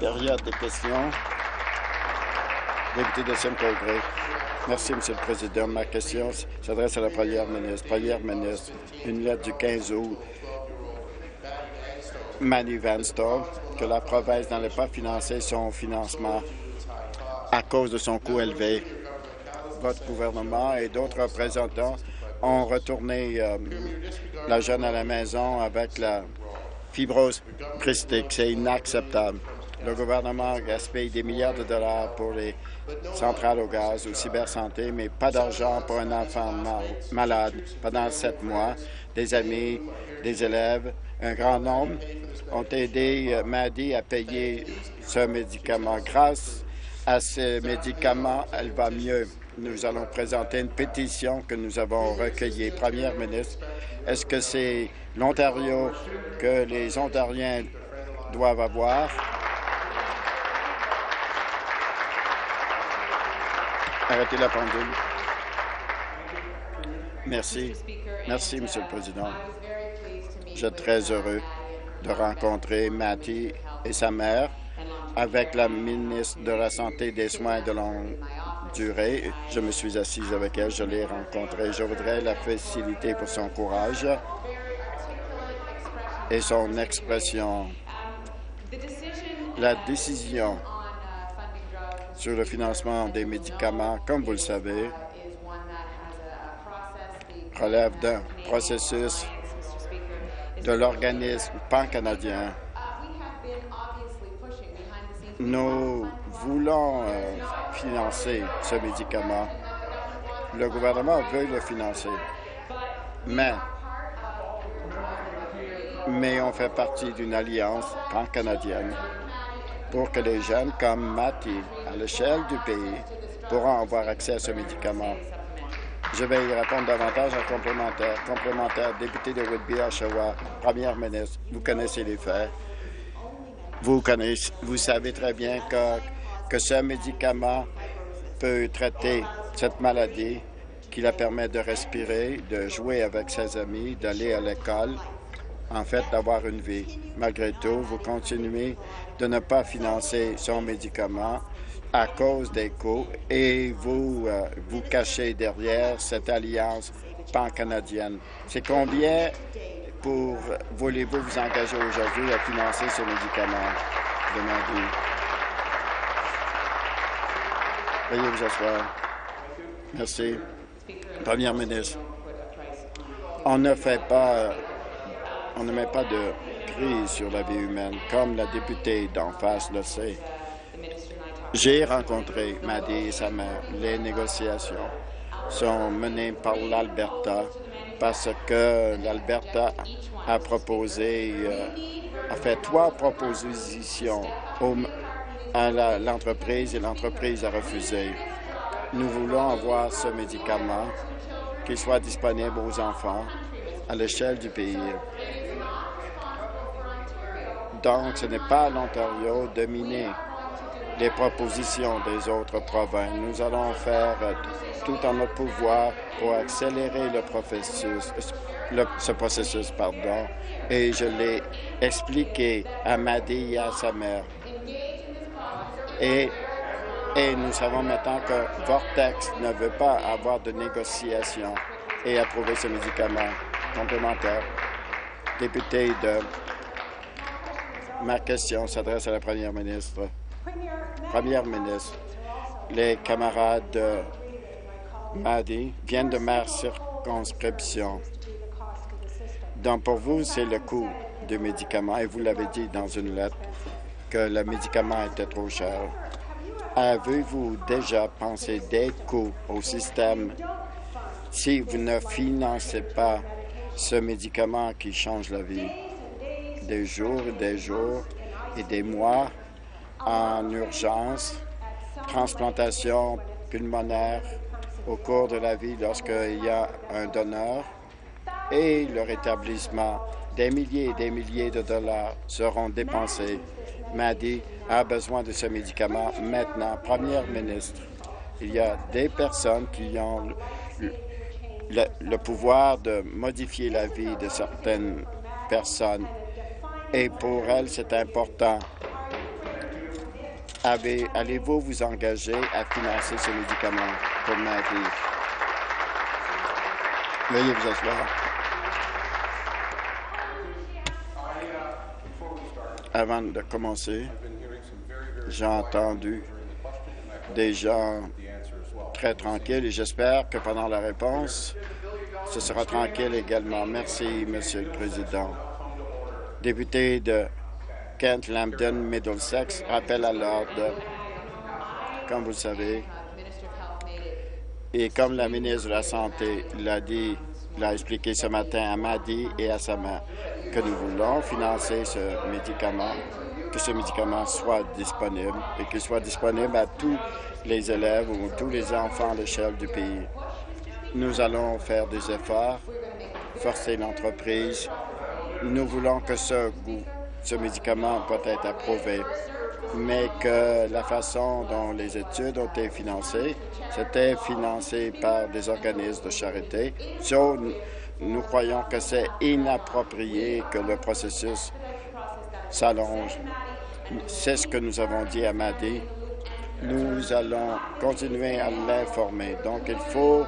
Derrière des questions, député. Merci, M. le Président. Ma question s'adresse à la Première ministre. Première ministre, une lettre du 15 août, Manny Vanstone, que la province n'allait pas financer son financement à cause de son coût élevé. Votre gouvernement et d'autres représentants ont retourné euh, la jeune à la maison avec la fibrose christique. C'est inacceptable. Le gouvernement gaspille des milliards de dollars pour les centrales au gaz ou cybersanté, mais pas d'argent pour un enfant ma- malade. Pendant sept mois, des amis, des élèves, un grand nombre ont aidé euh, Maddy à payer ce médicament. Grâce à ce médicament, elle va mieux. Nous allons présenter une pétition que nous avons recueillie. Première ministre, est-ce que c'est l'Ontario que les Ontariens doivent avoir? Arrêtez la pendule. Merci. Merci, Monsieur le Président. Je suis très heureux de rencontrer Matty et sa mère avec la ministre de la Santé et des Soins de longue Je me suis assise avec elle, je l'ai rencontrée. Je voudrais la féliciter pour son courage et son expression. La décision sur le financement des médicaments, comme vous le savez, relève d'un processus de l'organisme pan-canadien. Nous voulons euh, financer ce médicament. Le gouvernement veut le financer, mais, mais on fait partie d'une alliance pan-canadienne pour que les jeunes comme Matty, à l'échelle du pays, pourront avoir accès à ce médicament. Je vais y répondre davantage en complémentaire. Complémentaire, député de Whitby, Oshawa, première ministre, vous connaissez les faits. Vous savez très bien que, que ce médicament peut traiter cette maladie qui la permet de respirer, de jouer avec ses amis, d'aller à l'école, en fait, d'avoir une vie. Malgré tout, vous continuez de ne pas financer son médicament à cause des coûts et vous euh, vous cachez derrière cette alliance pan-canadienne. C'est combien pour voulez-vous vous engager aujourd'hui à financer ce médicament? Demandez. Veuillez vous asseoir. Merci. Première ministre, on ne fait pas, on ne met pas de prix sur la vie humaine, comme la députée d'en face le sait. J'ai rencontré Maddy et sa mère. Les négociations sont menées par l'Alberta parce que l'Alberta a proposé, euh, a fait trois propositions à l'entreprise et l'entreprise a refusé. Nous voulons avoir ce médicament qui soit disponible aux enfants à l'échelle du pays. Donc, ce n'est pas l'Ontario de miner les propositions des autres provinces. Nous allons faire tout en notre pouvoir pour accélérer le processus, ce processus, pardon, et je l'ai expliqué à Maddy et à sa mère. Et, et nous savons maintenant que Vortex ne veut pas avoir de négociation et approuver ce médicament complémentaire. Député de... Ma question s'adresse à la première ministre. Première ministre, les camarades de Maddy viennent de ma circonscription. Donc, pour vous, c'est le coût du médicament, et vous l'avez dit dans une lettre, que le médicament était trop cher. Avez-vous déjà pensé des coûts au système si vous ne financez pas ce médicament qui change la vie? Des jours et des jours et des mois? En urgence, transplantation pulmonaire au cours de la vie lorsqu'il y a un donneur et le rétablissement. Des milliers et des milliers de dollars seront dépensés. Maddy a besoin de ce médicament maintenant. Première ministre, il y a des personnes qui ont le, le- pouvoir de modifier la vie de certaines personnes Et pour elle, c'est important. Allez-vous vous engager à financer ce médicament pour Maddie? Veuillez vous asseoir. Avant de commencer, j'ai entendu des gens très tranquilles et j'espère que pendant la réponse, ce sera tranquille également. Merci, Monsieur le Président. Député de Kent Lambton Middlesex, rappel à l'ordre. Comme vous le savez, et comme la ministre de la Santé l'a dit, l'a expliqué ce matin à Madi et à sa mère, que nous voulons financer ce médicament, que ce médicament soit disponible et qu'il soit disponible à tous les élèves ou tous les enfants à l'échelle du pays. Nous allons faire des efforts, forcer l'entreprise. Nous voulons que ce, ce médicament peut être approuvé, mais que la façon dont les études ont été financées, c'était financé par des organismes de charité. So, nous- croyons que c'est inapproprié que le processus s'allonge. C'est ce que nous avons dit à Madi. Nous allons continuer à l'informer. Donc, il faut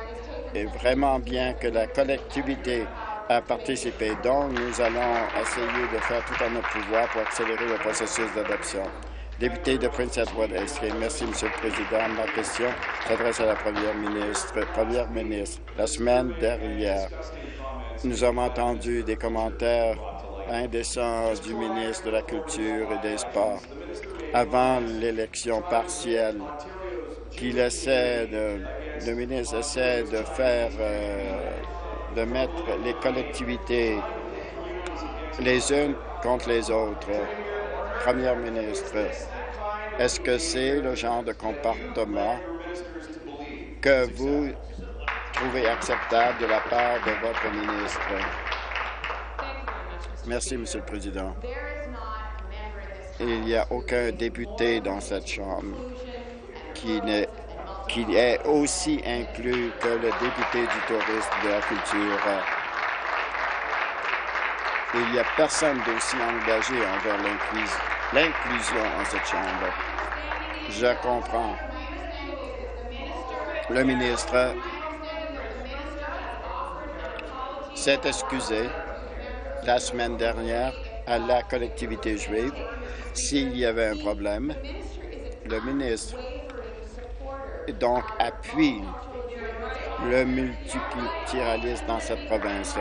vraiment bien que la collectivité a participé. Donc, nous allons essayer de faire tout en notre pouvoir pour accélérer le processus d'adoption. Député de Prince Edward Estrie, merci, Monsieur le Président. Ma question s'adresse à la Première ministre. Première ministre, la semaine dernière, nous avons entendu des commentaires indécents du ministre de la Culture et des Sports avant l'élection partielle qu'il essaie de, le ministre essaie de faire, euh, de mettre les collectivités les unes contre les autres. Première ministre, est-ce que c'est le genre de comportement que vous trouvez acceptable de la part de votre ministre? Merci, Monsieur le Président. Il n'y a aucun député dans cette Chambre qui, n'est- qui est aussi inclus que le député du tourisme de la culture. Il n'y a personne d'aussi engagé envers l'inclus- l'inclusion en cette Chambre. Je comprends. Le ministre s'est excusé la semaine dernière à la collectivité juive s'il y avait un problème. Le ministre donc appuie le multiculturalisme dans cette province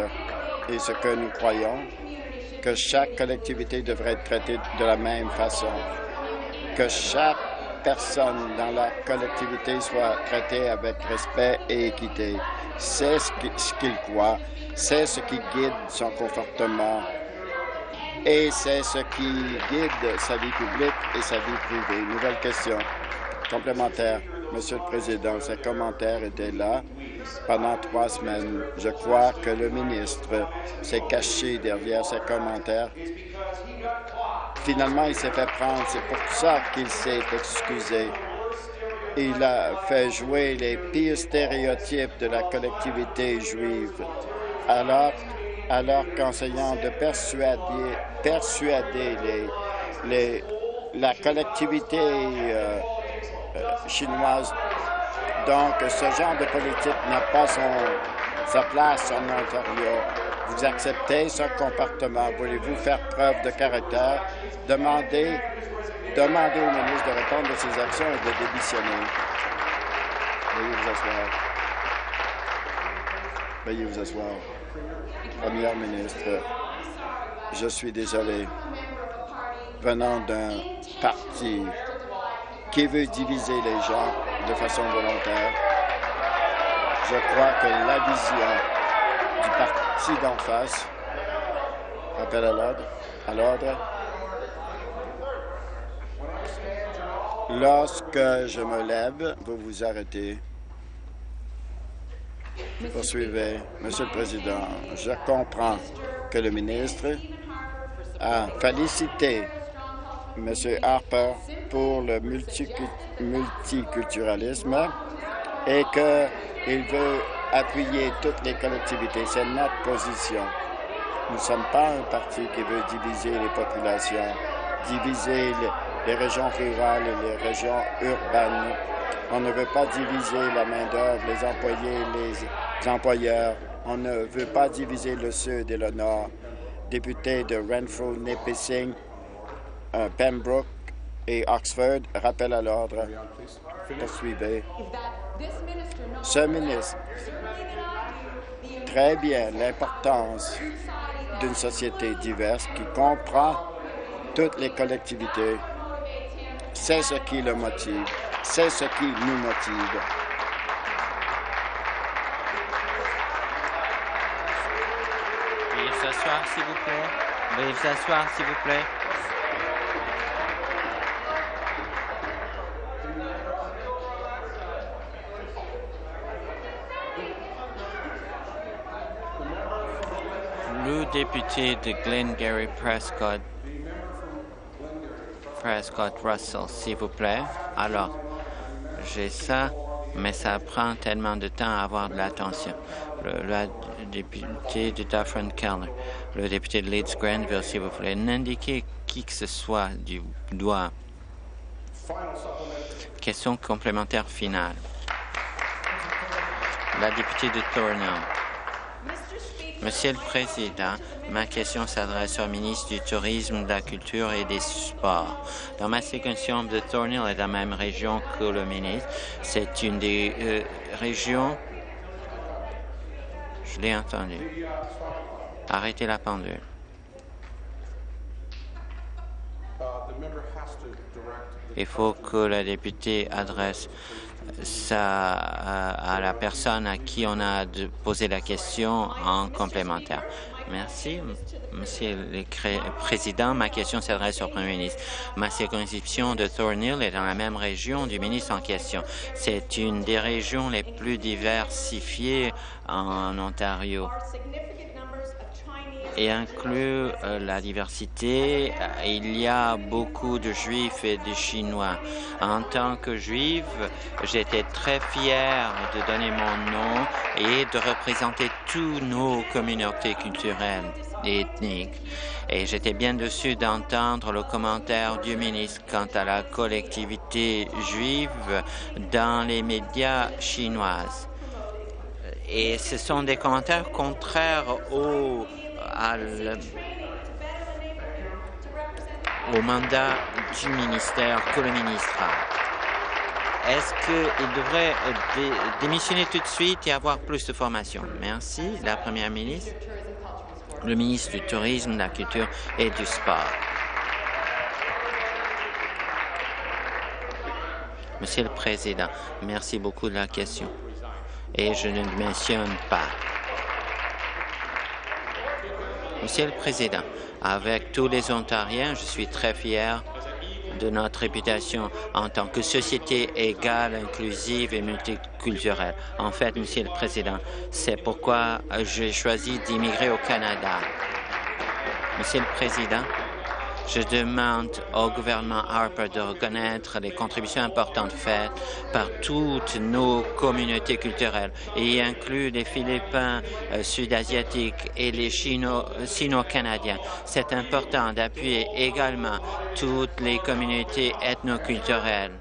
et ce que nous croyons que chaque collectivité devrait être traitée de la même façon, que chaque personne dans la collectivité soit traitée avec respect et équité. C'est ce qui- ce qu'il croit, c'est ce qui guide son comportement et c'est ce qui guide sa vie publique et sa vie privée. Nouvelle question complémentaire. Monsieur le Président, ces commentaires étaient là pendant trois semaines. Je crois que le ministre s'est caché derrière ces commentaires. Finalement, il s'est fait prendre. C'est pour ça qu'il s'est excusé. Il a fait jouer les pires stéréotypes de la collectivité juive, alors, alors qu'enseignant de persuader, persuader la collectivité euh, chinoise. Donc, ce genre de politique n'a pas sa place en Ontario. Vous acceptez ce comportement? Voulez-vous faire preuve de caractère? Demandez, demandez au ministre de répondre de ses actions et de démissionner. Veuillez vous asseoir. Veuillez vous asseoir. Première ministre, je suis désolé. Venant d'un parti qui veut diviser les gens de façon volontaire, je crois que la vision du parti d'en face, appel à l'ordre, à l'ordre, lorsque je me lève, vous vous arrêtez. Poursuivez. Monsieur le Président, je comprends que le ministre a félicité M. Harper pour le multicu- multiculturalisme et qu'il veut appuyer toutes les collectivités. C'est notre position. Nous ne sommes pas un parti qui veut diviser les populations, diviser les, régions rurales et les régions urbaines. On ne veut pas diviser la main-d'œuvre, les employés, les employeurs. On ne veut pas diviser le Sud et le Nord. Député de Renfrew, Nipissing, Pembroke et Oxford, rappel à l'ordre. Poursuivez. Ce ministre, très bien l'importance d'une société diverse qui comprend toutes les collectivités. C'est ce qui le motive. C'est ce qui nous motive. Veuillez vous asseoir, s'il vous plaît. Veuillez vous asseoir, s'il vous plaît. Le député de Glengarry Prescott, Prescott Russell, s'il vous plaît. Alors, j'ai ça, mais ça prend tellement de temps à avoir de l'attention. Le, député de Dufferin Keller, le député de Leeds Granville, s'il vous plaît, n'indiquez qui que ce soit du doigt. Question complémentaire finale. La députée de Thornhill. Monsieur le Président, ma question s'adresse au ministre du Tourisme, de la Culture et des Sports. Dans ma circonscription de Thornhill est dans la même région que le ministre. C'est une des euh, régions... Je l'ai entendu. Arrêtez la pendule. Il faut que la députée adresse à, la personne à qui on a posé la question en complémentaire. Merci, Monsieur le Président. Ma question s'adresse au Premier ministre. Ma circonscription de Thornhill est dans la même région du ministre en question. C'est une des régions les plus diversifiées en Ontario et inclut euh, la diversité. Il y a beaucoup de juifs et de chinois. En tant que juive, j'étais très fier de donner mon nom et de représenter toutes nos communautés culturelles et ethniques. Et j'étais bien dessus d'entendre le commentaire du ministre quant à la collectivité juive dans les médias chinoises. Et ce sont des commentaires contraires aux au mandat du ministère que le ministre a. Est-ce qu'il devrait dé démissionner tout de suite et avoir plus de formation? Merci. La Première ministre, le ministre du Tourisme, de la Culture et du Sport. Monsieur le Président, merci beaucoup de la question. Et je ne le mentionne pas. Monsieur le Président, avec tous les Ontariens, je suis très fier de notre réputation en tant que société égale, inclusive et multiculturelle. En fait, Monsieur le Président, c'est pourquoi j'ai choisi d'immigrer au Canada. Monsieur le Président, je demande au gouvernement Harper de reconnaître les contributions importantes faites par toutes nos communautés culturelles, et y inclut les Philippins euh, sud-asiatiques et les Sino-Canadiens. C'est important d'appuyer également toutes les communautés ethnoculturelles.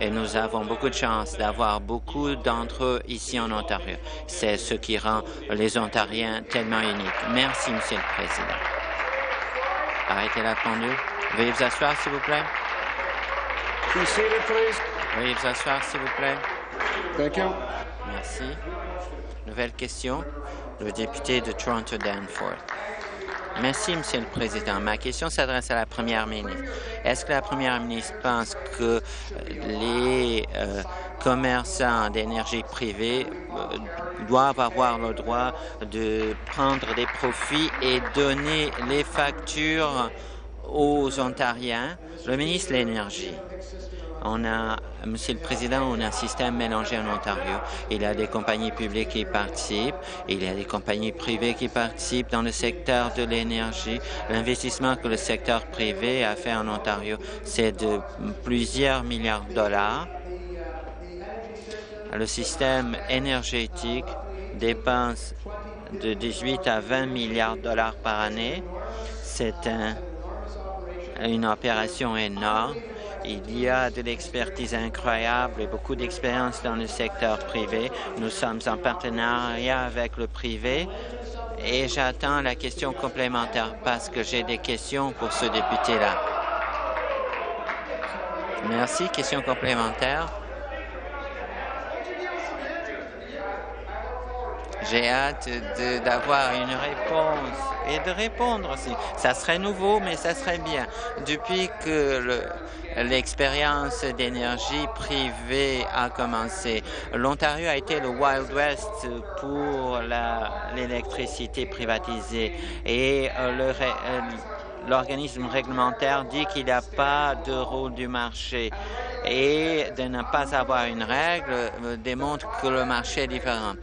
Et nous avons beaucoup de chance d'avoir beaucoup d'entre eux ici en Ontario. C'est ce qui rend les Ontariens tellement uniques. Merci, Monsieur le Président. Arrêtez la pendule. Veuillez vous asseoir, s'il vous plaît. Veuillez vous asseoir, s'il vous plaît. Thank you. Merci. Nouvelle question. Le député de Toronto Danforth. Merci, Monsieur le Président. Ma question s'adresse à la Première ministre. Est-ce que la Première ministre pense que les euh, commerçants d'énergie privée euh, doivent avoir le droit de prendre des profits et donner les factures aux Ontariens? Le ministre de l'Énergie. On a, Monsieur le Président, on a un système mélangé en Ontario. Il y a des compagnies publiques qui participent, il y a des compagnies privées qui participent dans le secteur de l'énergie. L'investissement que le secteur privé a fait en Ontario, c'est de plusieurs milliards de dollars. Le système énergétique dépense de 18 à 20 milliards de dollars par année. C'est une opération énorme. Il y a de l'expertise incroyable et beaucoup d'expérience dans le secteur privé. Nous sommes en partenariat avec le privé et j'attends la question complémentaire parce que j'ai des questions pour ce député-là. Merci. Question complémentaire. J'ai hâte d'avoir une réponse et de répondre aussi. Ça serait nouveau, mais ça serait bien. Depuis que l'expérience d'énergie privée a commencé, l'Ontario a été le Wild West pour l'électricité privatisée et euh, le, euh, l'organisme réglementaire dit qu'il n'y a pas de rôle du marché et de ne pas avoir une règle euh, démontre que le marché est différent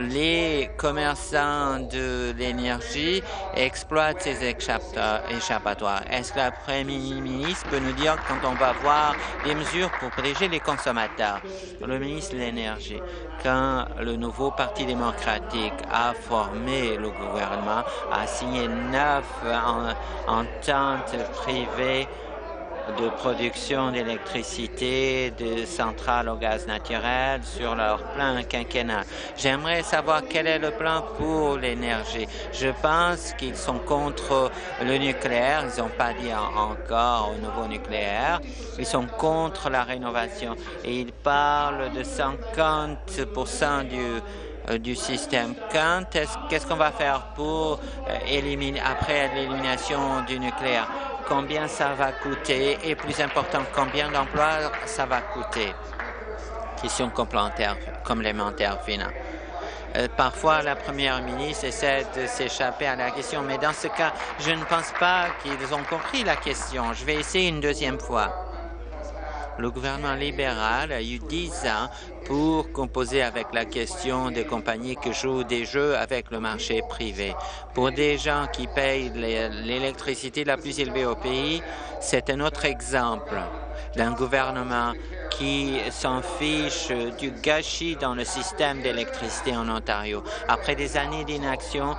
les commerçants de l'énergie exploitent ces échappatoires. Est-ce que la Premier ministre peut nous dire quand on va voir des mesures pour protéger les consommateurs? Le ministre de l'Énergie, quand le nouveau Parti démocratique a formé le gouvernement, a signé neuf ententes privées de production d'électricité de centrales au gaz naturel sur leur plan quinquennal. J'aimerais savoir quel est le plan pour l'énergie. Je pense qu'ils sont contre le nucléaire. Ils n'ont pas dit encore au nouveau nucléaire. Ils sont contre la rénovation et ils parlent de 50 du du système. Quand qu'est-ce qu'on va faire pour euh, éliminer après l'élimination du nucléaire? Combien ça va coûter? Et plus important, combien d'emplois ça va coûter? Question complémentaire, complémentaire finale. Euh, parfois, la première ministre essaie de s'échapper à la question, mais dans ce cas, je ne pense pas qu'ils ont compris la question. Je vais essayer une deuxième fois. Le gouvernement libéral a eu dix ans pour composer avec la question des compagnies qui jouent des jeux avec le marché privé. Pour des gens qui payent l'électricité la plus élevée au pays, c'est un autre exemple d'un gouvernement qui s'en fiche du gâchis dans le système d'électricité en Ontario. Après des années d'inaction,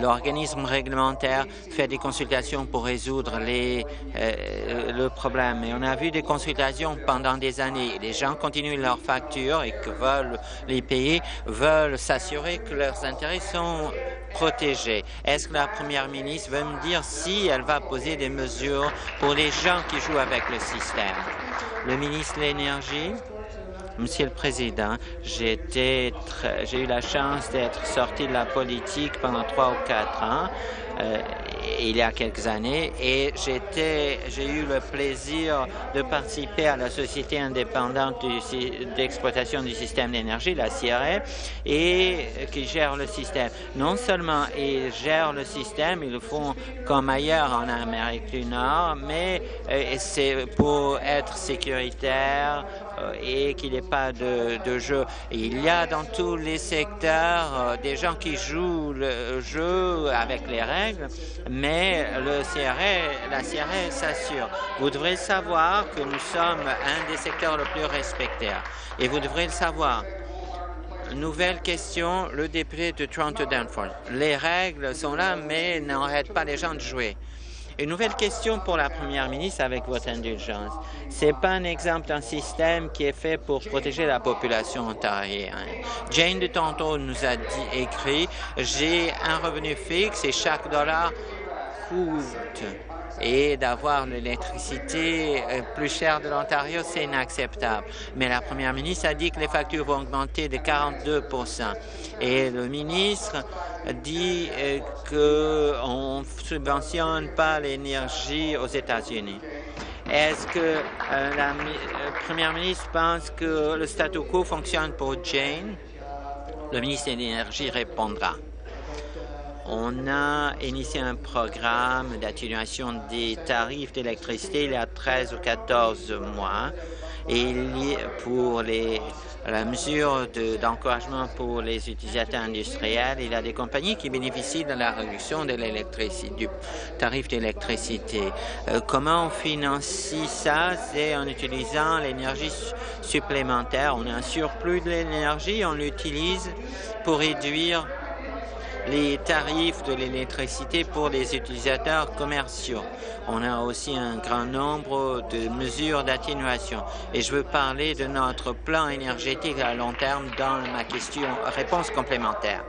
l'organisme réglementaire fait des consultations pour résoudre les, euh, le problème. Et on a vu des consultations pendant des années. Les gens continuent leurs factures et que veulent les payer, veulent s'assurer que leurs intérêts sont Est-ce que la première ministre veut me dire si elle va poser des mesures pour les gens qui jouent avec le système? Le ministre de l'Énergie, Monsieur le Président, j'ai eu la chance d'être sorti de la politique pendant trois ou quatre ans euh, il y a quelques années et j'ai eu le plaisir de participer à la Société indépendante d'exploitation du système d'énergie, la CRE, et qui gère le système. Non seulement ils gèrent le système, ils le font comme ailleurs en Amérique du Nord, mais euh, c'est pour être sécuritaire, euh, et qu'il n'y ait pas de, jeu. Il y a dans tous les secteurs euh, des gens qui jouent le jeu avec les règles, mais le CRE, la CRE s'assure. Vous devrez savoir que nous sommes un des secteurs le plus respectés et vous devrez le savoir. Nouvelle question, le député de Toronto Danforth. Les règles sont là, mais n'arrêtent pas les gens de jouer. Une nouvelle question pour la première ministre avec votre indulgence. Ce n'est pas un exemple d'un système qui est fait pour protéger la population ontarienne. Jane de Toronto nous a dit, écrit, j'ai un revenu fixe et chaque dollar coûte et d'avoir l'électricité euh, plus chère de l'Ontario, c'est inacceptable. Mais la première ministre a dit que les factures vont augmenter de 42% Et le ministre dit euh, qu'on ne subventionne pas l'énergie aux États-Unis. Est-ce que euh, la première ministre pense que le statu quo fonctionne pour Jane? Le ministre de l'Énergie répondra. On a initié un programme d'atténuation des tarifs d'électricité il y a 13 ou 14 mois et pour les, la mesure d'encouragement pour les utilisateurs industriels, il y a des compagnies qui bénéficient de la réduction de du tarif d'électricité. Euh, comment on financie ça? C'est en utilisant l'énergie supplémentaire. On a un surplus de l'énergie, on l'utilise pour réduire les tarifs de l'électricité pour les utilisateurs commerciaux. On a aussi un grand nombre de mesures d'atténuation. Et je veux parler de notre plan énergétique à long terme dans ma question réponse complémentaire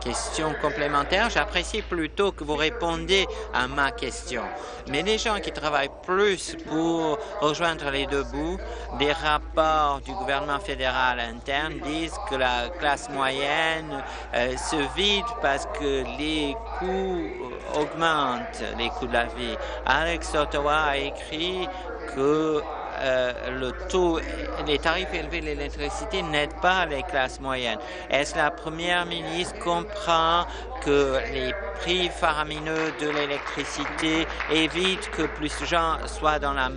question complémentaire. J'apprécie plutôt que vous répondiez à ma question. Mais les gens qui travaillent plus pour rejoindre les deux bouts, des rapports du gouvernement fédéral interne disent que la classe moyenne euh, se vide parce que les coûts augmentent, les coûts de la vie. Alex Ottawa a écrit que euh, le taux, les tarifs élevés de l'électricité n'aident pas les classes moyennes. Est-ce la première ministre comprend que les prix faramineux de l'électricité évitent que plus de gens soient dans la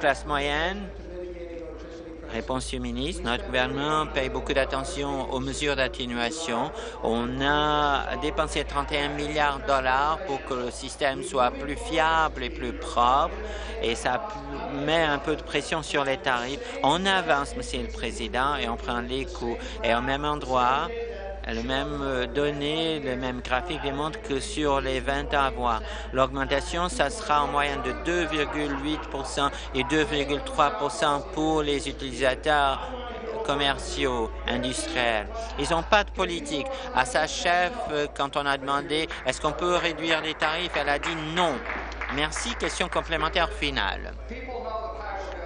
classe moyenne? Réponse du ministre, notre gouvernement paye beaucoup d'attention aux mesures d'atténuation. On a dépensé 31 milliards de dollars pour que le système soit plus fiable et plus propre et ça met un peu de pression sur les tarifs. On avance, Monsieur le Président, et on prend les coûts. Et au même endroit, le même euh, données, le même graphique démontre que sur les 20 ans à l'augmentation, ça sera en moyenne de 2,8% et 2,3% pour les utilisateurs commerciaux, industriels. Ils n'ont pas de politique. À sa chef, euh, quand on a demandé est-ce qu'on peut réduire les tarifs, elle a dit non. Merci. Question complémentaire finale.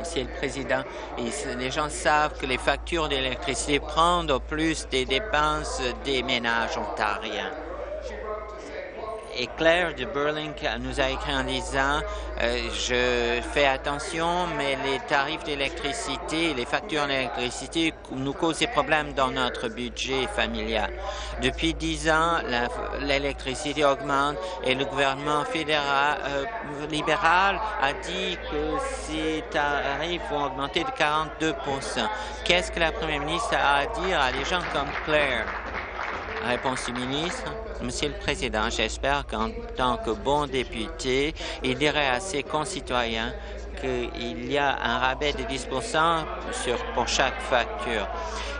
Monsieur le Président. Les gens savent que les factures d'électricité prennent au plus des dépenses des ménages ontariens. Et Claire de Burling nous a écrit en disant euh, Je fais attention, mais les tarifs d'électricité, les factures d'électricité nous causent des problèmes dans notre budget familial. Depuis dix ans, l'électricité augmente et le gouvernement fédéral euh, libéral a dit que ces tarifs vont augmenter de 42% Qu'est-ce que la première ministre a à dire à des gens comme Claire? Réponse du ministre. Monsieur le Président, j'espère qu'en tant que bon député, il dirait à ses concitoyens qu'il y a un rabais de 10 sur, pour chaque facture.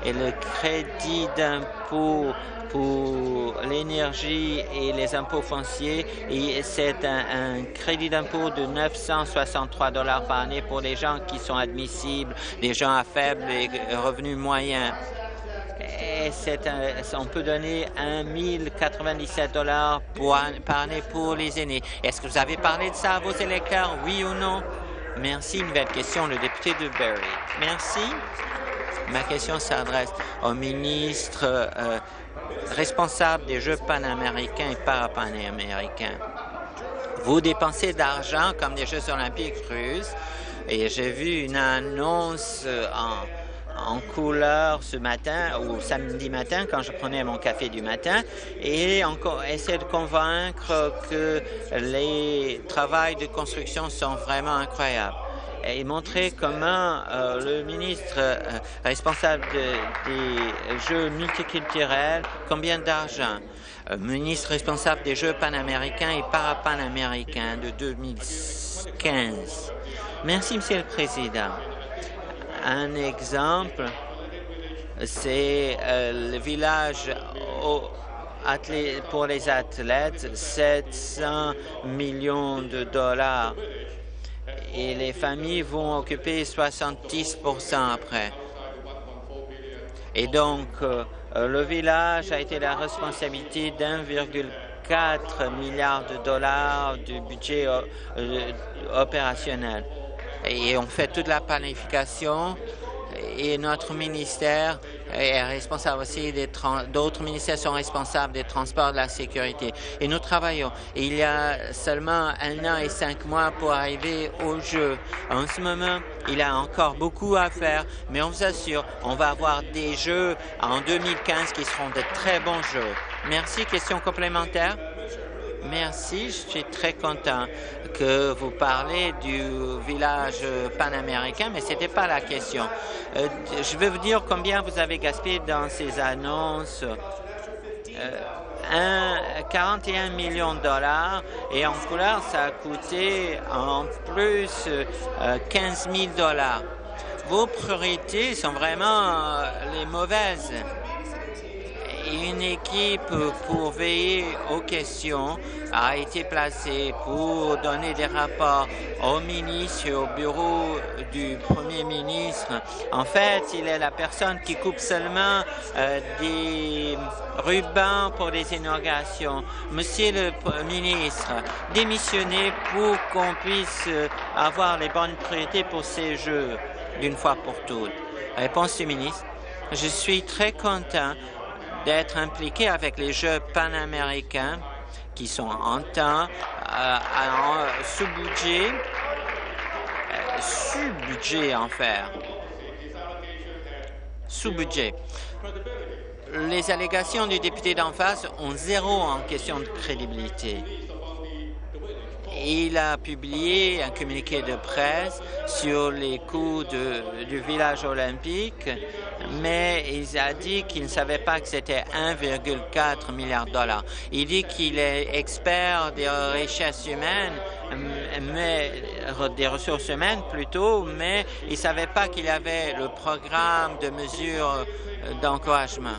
Et le crédit d'impôt pour l'énergie et les impôts fonciers, c'est un, crédit d'impôt de 963 dollars par année pour les gens qui sont admissibles, des gens à faible revenus moyens on peut donner 1 097 dollars par année pour les aînés. Est-ce que vous avez parlé de ça à vos électeurs, oui ou non? Merci. Nouvelle question, le député de Berry. Merci. Ma question s'adresse au ministre euh, responsable des Jeux panaméricains et parapanaméricains. Vous dépensez d'argent comme des Jeux olympiques russes et j'ai vu une annonce euh, en en couleur ce matin ou samedi matin quand je prenais mon café du matin et encore essayer de convaincre que les travaux de construction sont vraiment incroyables et montrer comment euh, le ministre euh, responsable des Jeux multiculturels, combien d'argent, euh, ministre responsable des Jeux panaméricains et parapanaméricains de 2015. Merci, Monsieur le Président. Un exemple, c'est euh, le village pour les athlètes, 700 millions de dollars. Et les familles vont occuper 70% après. Et donc, euh, le village a été la responsabilité d'1,4 milliard de dollars du budget euh, opérationnel et on fait toute la planification et notre ministère est responsable aussi des d'autres ministères sont responsables des transports de la sécurité. Et nous travaillons. il y a seulement un an et cinq mois pour arriver au jeu. En ce moment, il y a encore beaucoup à faire, mais on vous assure, on va avoir des jeux en 2015 qui seront de très bons jeux. Merci. Question complémentaire? Merci, je suis très content que vous parlez du village panaméricain, mais ce n'était pas la question. Euh, je vais vous dire combien vous avez gaspillé dans ces annonces. Euh, 41 millions de dollars et en couleur, ça a coûté en plus 15 euh, 000 dollars. Vos priorités sont vraiment les mauvaises une équipe pour veiller aux questions a été placée pour donner des rapports au ministre et au bureau du Premier ministre. En fait, il est la personne qui coupe seulement euh, des rubans pour les inaugurations. Monsieur le ministre, démissionnez pour qu'on puisse euh, avoir les bonnes priorités pour ces Jeux d'une fois pour toutes. Réponse du ministre. Je suis très content d'être impliqué avec les Jeux panaméricains qui sont en temps, euh, sous-budget, euh, sous-budget en faire, sous-budget. Les allégations du député d'en face ont zéro en question de crédibilité. Il a publié un communiqué de presse sur les coûts du village olympique, mais il a dit qu'il ne savait pas que c'était 1,4 milliard de dollars. Il dit qu'il est expert des richesses humaines, mais des ressources humaines plutôt, mais il ne savait pas qu'il avait le programme de mesures d'encouragement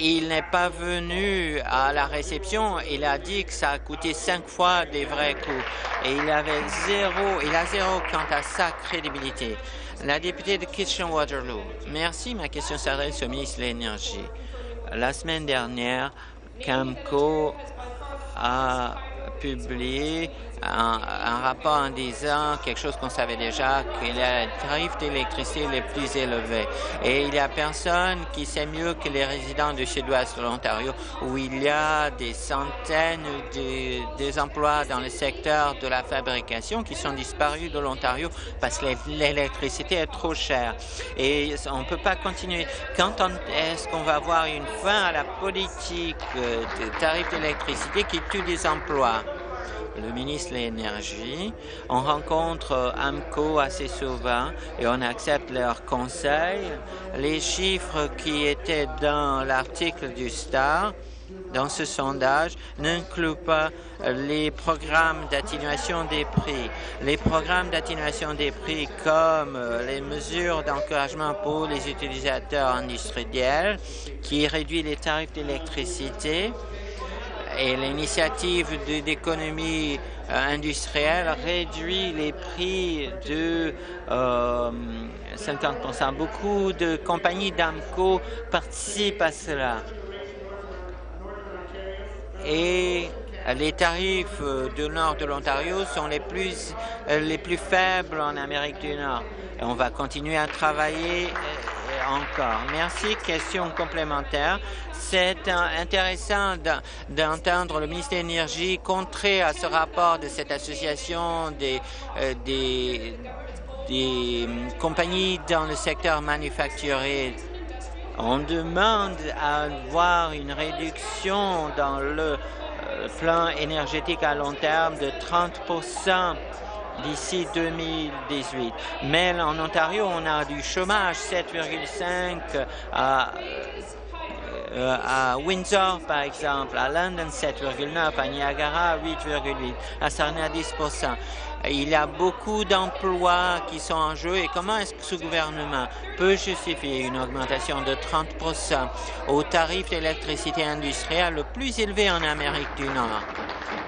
il n'est pas venu à la réception. Il a dit que ça a coûté cinq fois des vrais coûts. Et il avait zéro, il a zéro quant à sa crédibilité. La députée de Kitchen-Waterloo. Merci. Ma question s'adresse au ministre de l'Énergie. La semaine dernière, Camco a publié un, rapport en disant quelque chose qu'on savait déjà, qu'il y a le tarif d'électricité les plus élevés. Et il n'y a personne qui sait mieux que les résidents du sud-ouest de l'Ontario, où il y a des centaines de, des emplois dans le secteur de la fabrication qui sont disparus de l'Ontario parce que l'électricité est trop chère. Et on ne peut pas continuer. Quand est-ce qu'on va avoir une fin à la politique euh, de tarifs d'électricité qui tue des emplois? Le ministre de l'Énergie. On rencontre AMCO assez souvent et on accepte leurs conseils. Les chiffres qui étaient dans l'article du Star dans ce sondage n'incluent pas les programmes d'atténuation des prix. Les programmes d'atténuation des prix comme les mesures d'encouragement pour les utilisateurs industriels qui réduit les tarifs d'électricité et l'initiative d'économie euh, industrielle réduit les prix de 50% euh, Beaucoup de compagnies d'AMCO participent à cela. Les tarifs euh, du nord de l'Ontario sont les plus, les plus faibles en Amérique du Nord. On va continuer à travailler encore. Merci. Question complémentaire. C'est intéressant d'entendre le ministre de l'Énergie contrer à ce rapport de cette association des, euh, des, compagnies dans le secteur manufacturier. On demande à voir une réduction dans le euh, plan énergétique à long terme de 30% d'ici 2018. Mais en Ontario, on a du chômage 7,5 à euh, à Windsor, par exemple, à London, 7,9, à Niagara, 8,8, à Sarnia, 10 il y a beaucoup d'emplois qui sont en jeu et comment est-ce que ce gouvernement peut justifier une augmentation de 30 au tarif d'électricité industrielle le plus élevé en Amérique du Nord?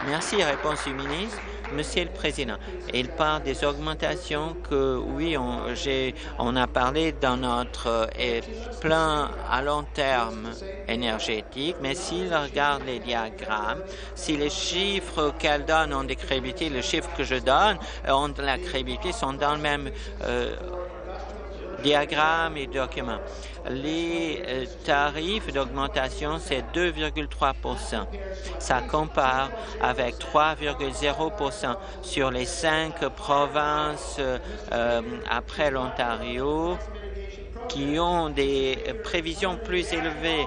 Merci. Réponse du ministre. Monsieur le Président, il parle des augmentations que, oui, on, a parlé dans notre euh, plan à long terme énergétique, mais s'il regarde les diagrammes, si les chiffres qu'elle donne ont des crédibilités, les chiffres que je donne ont de la crédibilité, sont dans le même euh, diagramme et document. Les euh, tarifs d'augmentation, c'est 2,3% Ça compare avec 3,0% sur les cinq provinces euh, après l'Ontario qui ont des prévisions plus élevées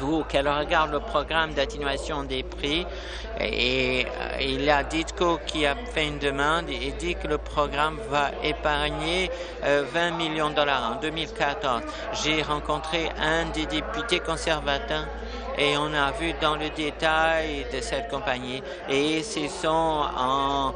vous, qu'elle regarde le programme d'atténuation des prix et, euh, il y a DITCO qui a fait une demande et dit que le programme va épargner 20 euh, millions de dollars en 2014. J'ai rencontré un des députés conservateurs et on a vu dans le détail de cette compagnie et ce sont en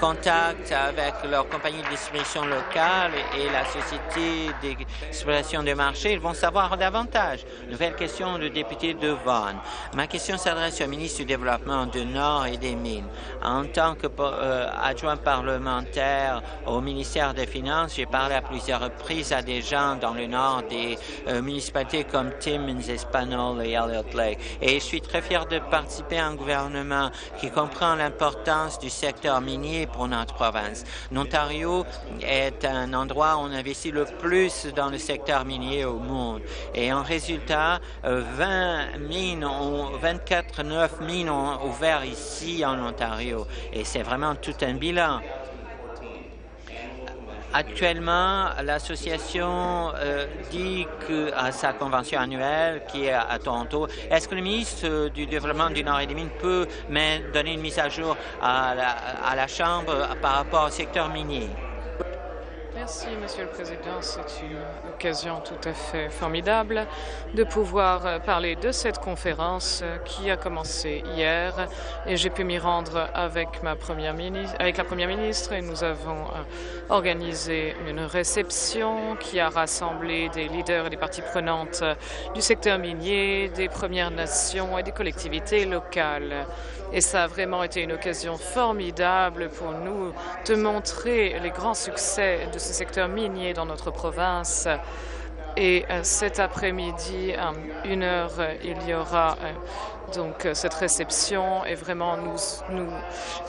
contact avec leur compagnie de distribution locale et la société d'exploitation de marché, ils vont savoir davantage. Nouvelle question du député de Vaughan. Ma question s'adresse au ministre du Développement du Nord et des Mines. En tant qu'adjoint euh, parlementaire au ministère des Finances, j'ai parlé à plusieurs reprises à des gens dans le nord des euh, municipalités comme Timmins, Espanol et Elliott Lake. Et je suis très fier de participer à un gouvernement qui comprend l'importance du secteur minier pour notre province. L'Ontario est un endroit où on investit le plus dans le secteur minier au monde. Et en résultat, 20 mines, ont, 24 9 mines ont ouvert ici en Ontario. Et c'est vraiment tout un bilan. Actuellement, l'association euh, dit que à sa convention annuelle qui est à, Toronto, est-ce que le ministre euh, du Développement du Nord et des Mines peut donner une mise à jour à la Chambre par rapport au secteur minier? Merci, Monsieur le Président. C'est une occasion tout à fait formidable de pouvoir euh, parler de cette conférence euh, qui a commencé hier et j'ai pu m'y rendre avec, ma première ministre, avec la Première ministre et nous avons euh, organisé une réception qui a rassemblé des leaders et des parties prenantes du secteur minier, des Premières Nations et des collectivités locales. Et ça a vraiment été une occasion formidable pour nous de montrer les grands succès de ce secteur minier dans notre province. Et euh, cet après-midi, à une heure, il y aura euh, donc cette réception et vraiment nous, nous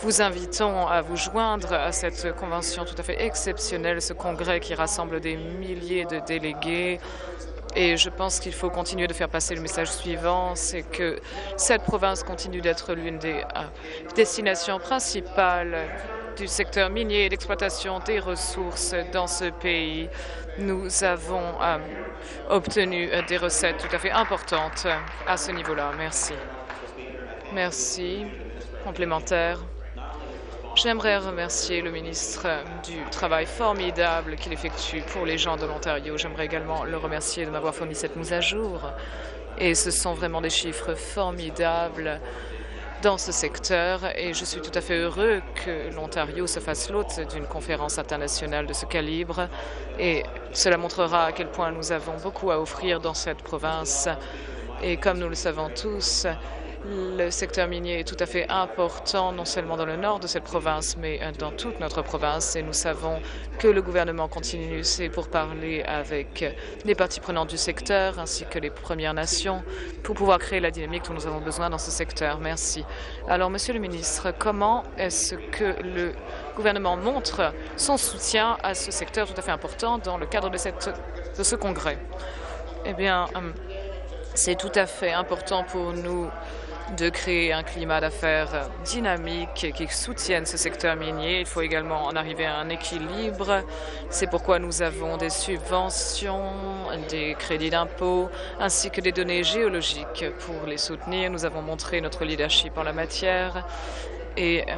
vous invitons à vous joindre à cette convention tout à fait exceptionnelle, ce congrès qui rassemble des milliers de délégués et je pense qu'il faut continuer de faire passer le message suivant, c'est que cette province continue d'être l'une des euh, destinations principales du secteur minier et d'exploitation des ressources dans ce pays. Nous avons euh, obtenu euh, des recettes tout à fait importantes à ce niveau-là. Merci. Merci. Complémentaire. J'aimerais remercier le ministre du travail formidable qu'il effectue pour les gens de l'Ontario. J'aimerais également le remercier de m'avoir fourni cette mise à jour. Et ce sont vraiment des chiffres formidables dans ce secteur et je suis tout à fait heureux que l'Ontario se fasse l'hôte d'une conférence internationale de ce calibre et cela montrera à quel point nous avons beaucoup à offrir dans cette province. Et comme nous le savons tous, le secteur minier est tout à fait important, non seulement dans le nord de cette province, mais euh, dans toute notre province. Et nous savons que le gouvernement continue ses pourparlers avec les parties prenantes du secteur, ainsi que les Premières Nations, pour pouvoir créer la dynamique dont nous avons besoin dans ce secteur. Merci. Alors, Monsieur le ministre, comment est-ce que le gouvernement montre son soutien à ce secteur tout à fait important dans le cadre de ce congrès? Eh bien, euh, c'est tout à fait important pour nous de créer un climat d'affaires dynamique qui soutienne ce secteur minier. Il faut également en arriver à un équilibre. C'est pourquoi nous avons des subventions, des crédits d'impôt, ainsi que des données géologiques pour les soutenir. Nous avons montré notre leadership en la matière et euh,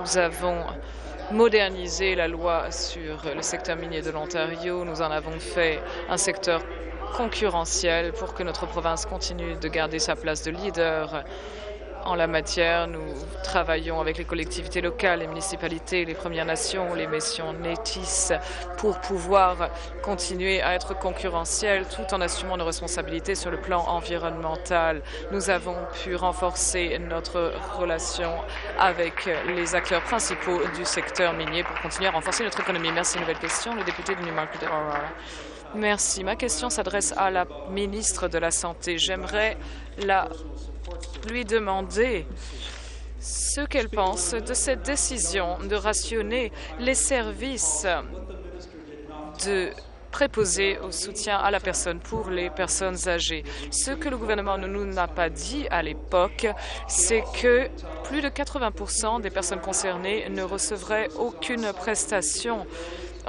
nous avons modernisé la loi sur le secteur minier de l'Ontario. Nous en avons fait un secteur concurrentielle pour que notre province continue de garder sa place de leader en la matière. Nous travaillons avec les collectivités locales, les municipalités, les Premières Nations, les missions NETIS pour pouvoir continuer à être concurrentiels tout en assumant nos responsabilités sur le plan environnemental. Nous avons pu renforcer notre relation avec les acteurs principaux du secteur minier pour continuer à renforcer notre économie. Merci. Nouvelle question, le député de Newmarket Aurora. Merci. Ma question s'adresse à la ministre de la Santé. J'aimerais lui demander ce qu'elle pense de cette décision de rationner les services de préposés au soutien à la personne pour les personnes âgées. Ce que le gouvernement ne nous a pas dit à l'époque, c'est que plus de 80% des personnes concernées ne recevraient aucune prestation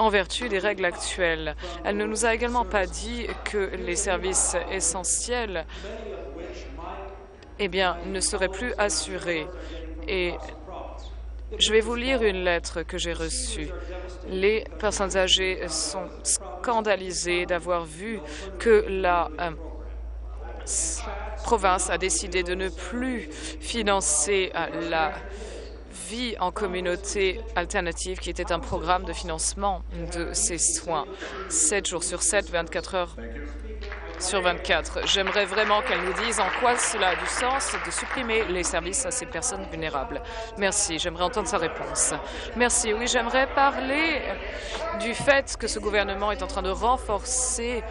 en vertu des règles actuelles. Elle ne nous a également pas dit que les services essentiels eh ne seraient plus assurés. Et je vais vous lire une lettre que j'ai reçue. Les personnes âgées sont scandalisées d'avoir vu que la euh, province a décidé de ne plus financer euh, la vie en communauté alternative, qui était un programme de financement de ces soins, 7 jours sur 7, 24 heures sur 24. J'aimerais vraiment qu'elle nous dise en quoi cela a du sens de supprimer les services à ces personnes vulnérables. Merci. J'aimerais entendre sa réponse. Merci. Oui, j'aimerais parler du fait que ce gouvernement est en train de renforcer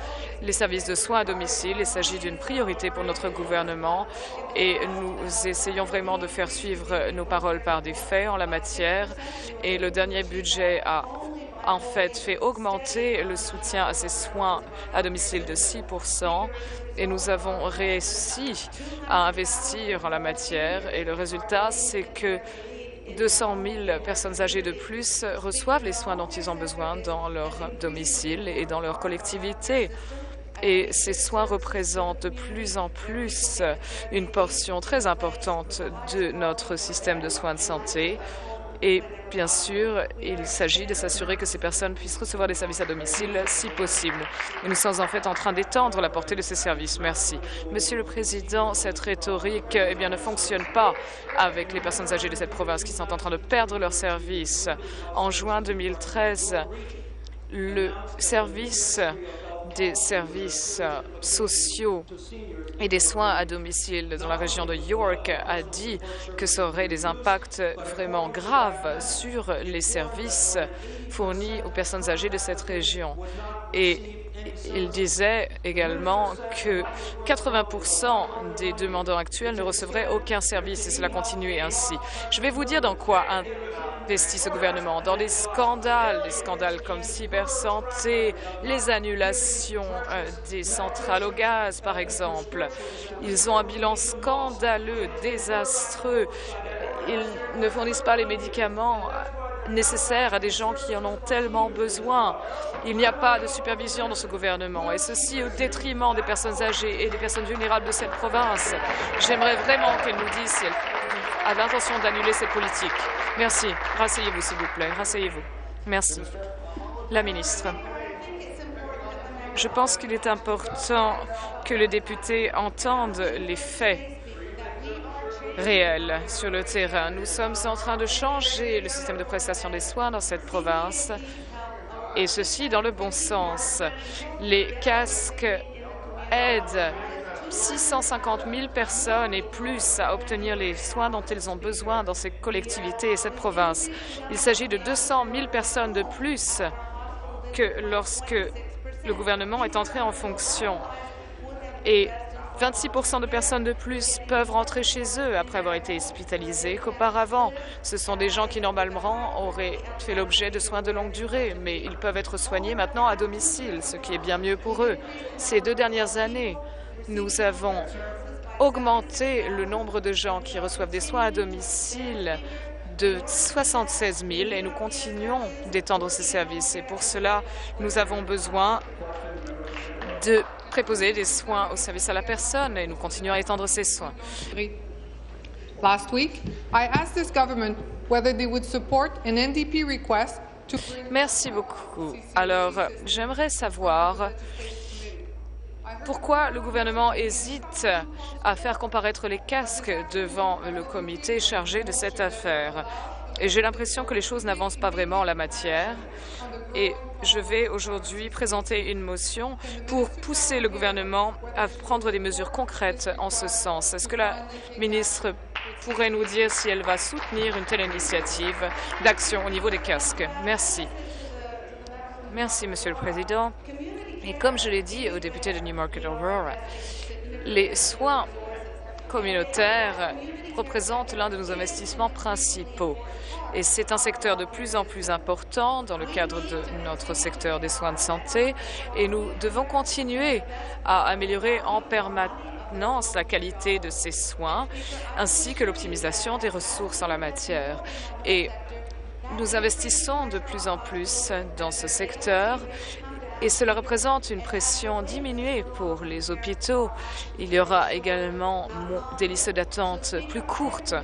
les services de soins à domicile. Il s'agit d'une priorité pour notre gouvernement et nous essayons vraiment de faire suivre nos paroles par des faits en la matière. Et le dernier budget a en fait fait augmenter le soutien à ces soins à domicile de 6 et nous avons réussi à investir en la matière et le résultat, c'est que 200 000 personnes âgées de plus reçoivent les soins dont ils ont besoin dans leur domicile et dans leur collectivité. Et ces soins représentent de plus en plus une portion très importante de notre système de soins de santé. Et bien sûr, il s'agit de s'assurer que ces personnes puissent recevoir des services à domicile si possible. Et nous sommes en fait en train d'étendre la portée de ces services. Merci. Monsieur le Président, cette rhétorique eh bien, ne fonctionne pas avec les personnes âgées de cette province qui sont en train de perdre leurs services. En juin 2013, le service des services sociaux et des soins à domicile dans la région de York a dit que ça aurait des impacts vraiment graves sur les services fournis aux personnes âgées de cette région. Et il disait également que 80% des demandeurs actuels ne recevraient aucun service et cela continuait ainsi. Je vais vous dire dans quoi investi ce gouvernement dans des scandales, des scandales comme cybersanté, les annulations euh, des centrales au gaz, par exemple. Ils ont un bilan scandaleux, désastreux. Ils ne fournissent pas les médicaments nécessaires à des gens qui en ont tellement besoin. Il n'y a pas de supervision dans ce gouvernement, et ceci au détriment des personnes âgées et des personnes vulnérables de cette province. J'aimerais vraiment qu'elle nous dise si elle a l'intention d'annuler cette politique. Merci. Rasseyez-vous, s'il vous plaît. Rasseyez-vous. Merci. La ministre. Je pense qu'il est important que les députés entendent les faits réels sur le terrain. Nous sommes en train de changer le système de prestation des soins dans cette province, et ceci dans le bon sens. Les casques aident 650 000 personnes et plus à obtenir les soins dont elles ont besoin dans ces collectivités et cette province. Il s'agit de 200 000 personnes de plus que lorsque le gouvernement est entré en fonction. Et 26% de personnes de plus peuvent rentrer chez eux après avoir été hospitalisées qu'auparavant. Ce sont des gens qui, normalement, auraient fait l'objet de soins de longue durée, mais ils peuvent être soignés maintenant à domicile, ce qui est bien mieux pour eux. Ces deux dernières années, nous avons augmenté le nombre de gens qui reçoivent des soins à domicile de 76 000 et nous continuons d'étendre ces services. Et pour cela, nous avons besoin de préposer des soins au service à la personne et nous continuons à étendre ces soins. Last week, I asked this government whether they would support an NDP request to Merci beaucoup. Alors, j'aimerais savoir pourquoi le gouvernement hésite à faire comparaître les casques devant le comité chargé de cette affaire. Et j'ai l'impression que les choses n'avancent pas vraiment en la matière. Et je vais aujourd'hui présenter une motion pour pousser le gouvernement à prendre des mesures concrètes en ce sens. Est-ce que la ministre pourrait nous dire si elle va soutenir une telle initiative d'action au niveau des casques? Merci. Merci, Monsieur le Président. Et comme je l'ai dit au député de Newmarket Aurora, les soins communautaires représentent l'un de nos investissements principaux. Et c'est un secteur de plus en plus important dans le cadre de notre secteur des soins de santé. Et nous devons continuer à améliorer en permanence la qualité de ces soins, ainsi que l'optimisation des ressources en la matière. Et nous investissons de plus en plus dans ce secteur et cela représente une pression diminuée pour les hôpitaux. Il y aura également des listes d'attente plus courtes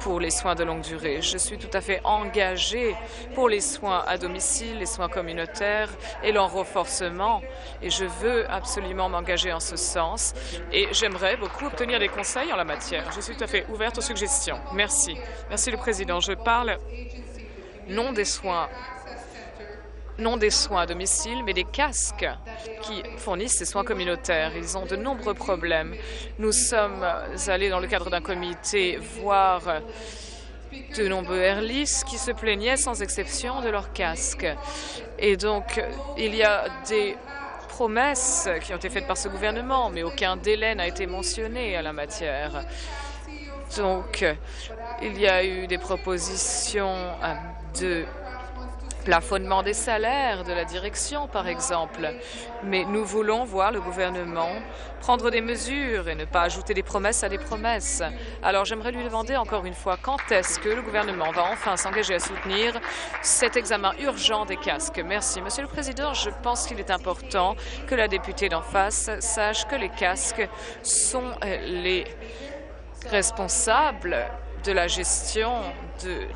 pour les soins de longue durée. Je suis tout à fait engagée pour les soins à domicile, les soins communautaires et leur renforcement, et je veux absolument m'engager en ce sens, et j'aimerais beaucoup obtenir des conseils en la matière. Je suis tout à fait ouverte aux suggestions. Merci. Merci, le Président. Je parle non des soins non des soins à domicile, mais des casques qui fournissent ces soins communautaires. Ils ont de nombreux problèmes. Nous sommes allés dans le cadre d'un comité voir de nombreux airlifts qui se plaignaient sans exception de leurs casques. Et donc, il y a des promesses qui ont été faites par ce gouvernement, mais aucun délai n'a été mentionné à la matière. Donc, il y a eu des propositions euh, de plafonnement des salaires de la direction, par exemple. Mais nous voulons voir le gouvernement prendre des mesures et ne pas ajouter des promesses à des promesses. Alors j'aimerais lui demander encore une fois quand est-ce que le gouvernement va enfin s'engager à soutenir cet examen urgent des casques? Merci. Monsieur le Président, je pense qu'il est important que la députée d'en face sache que les casques sont euh, les responsables de la gestion de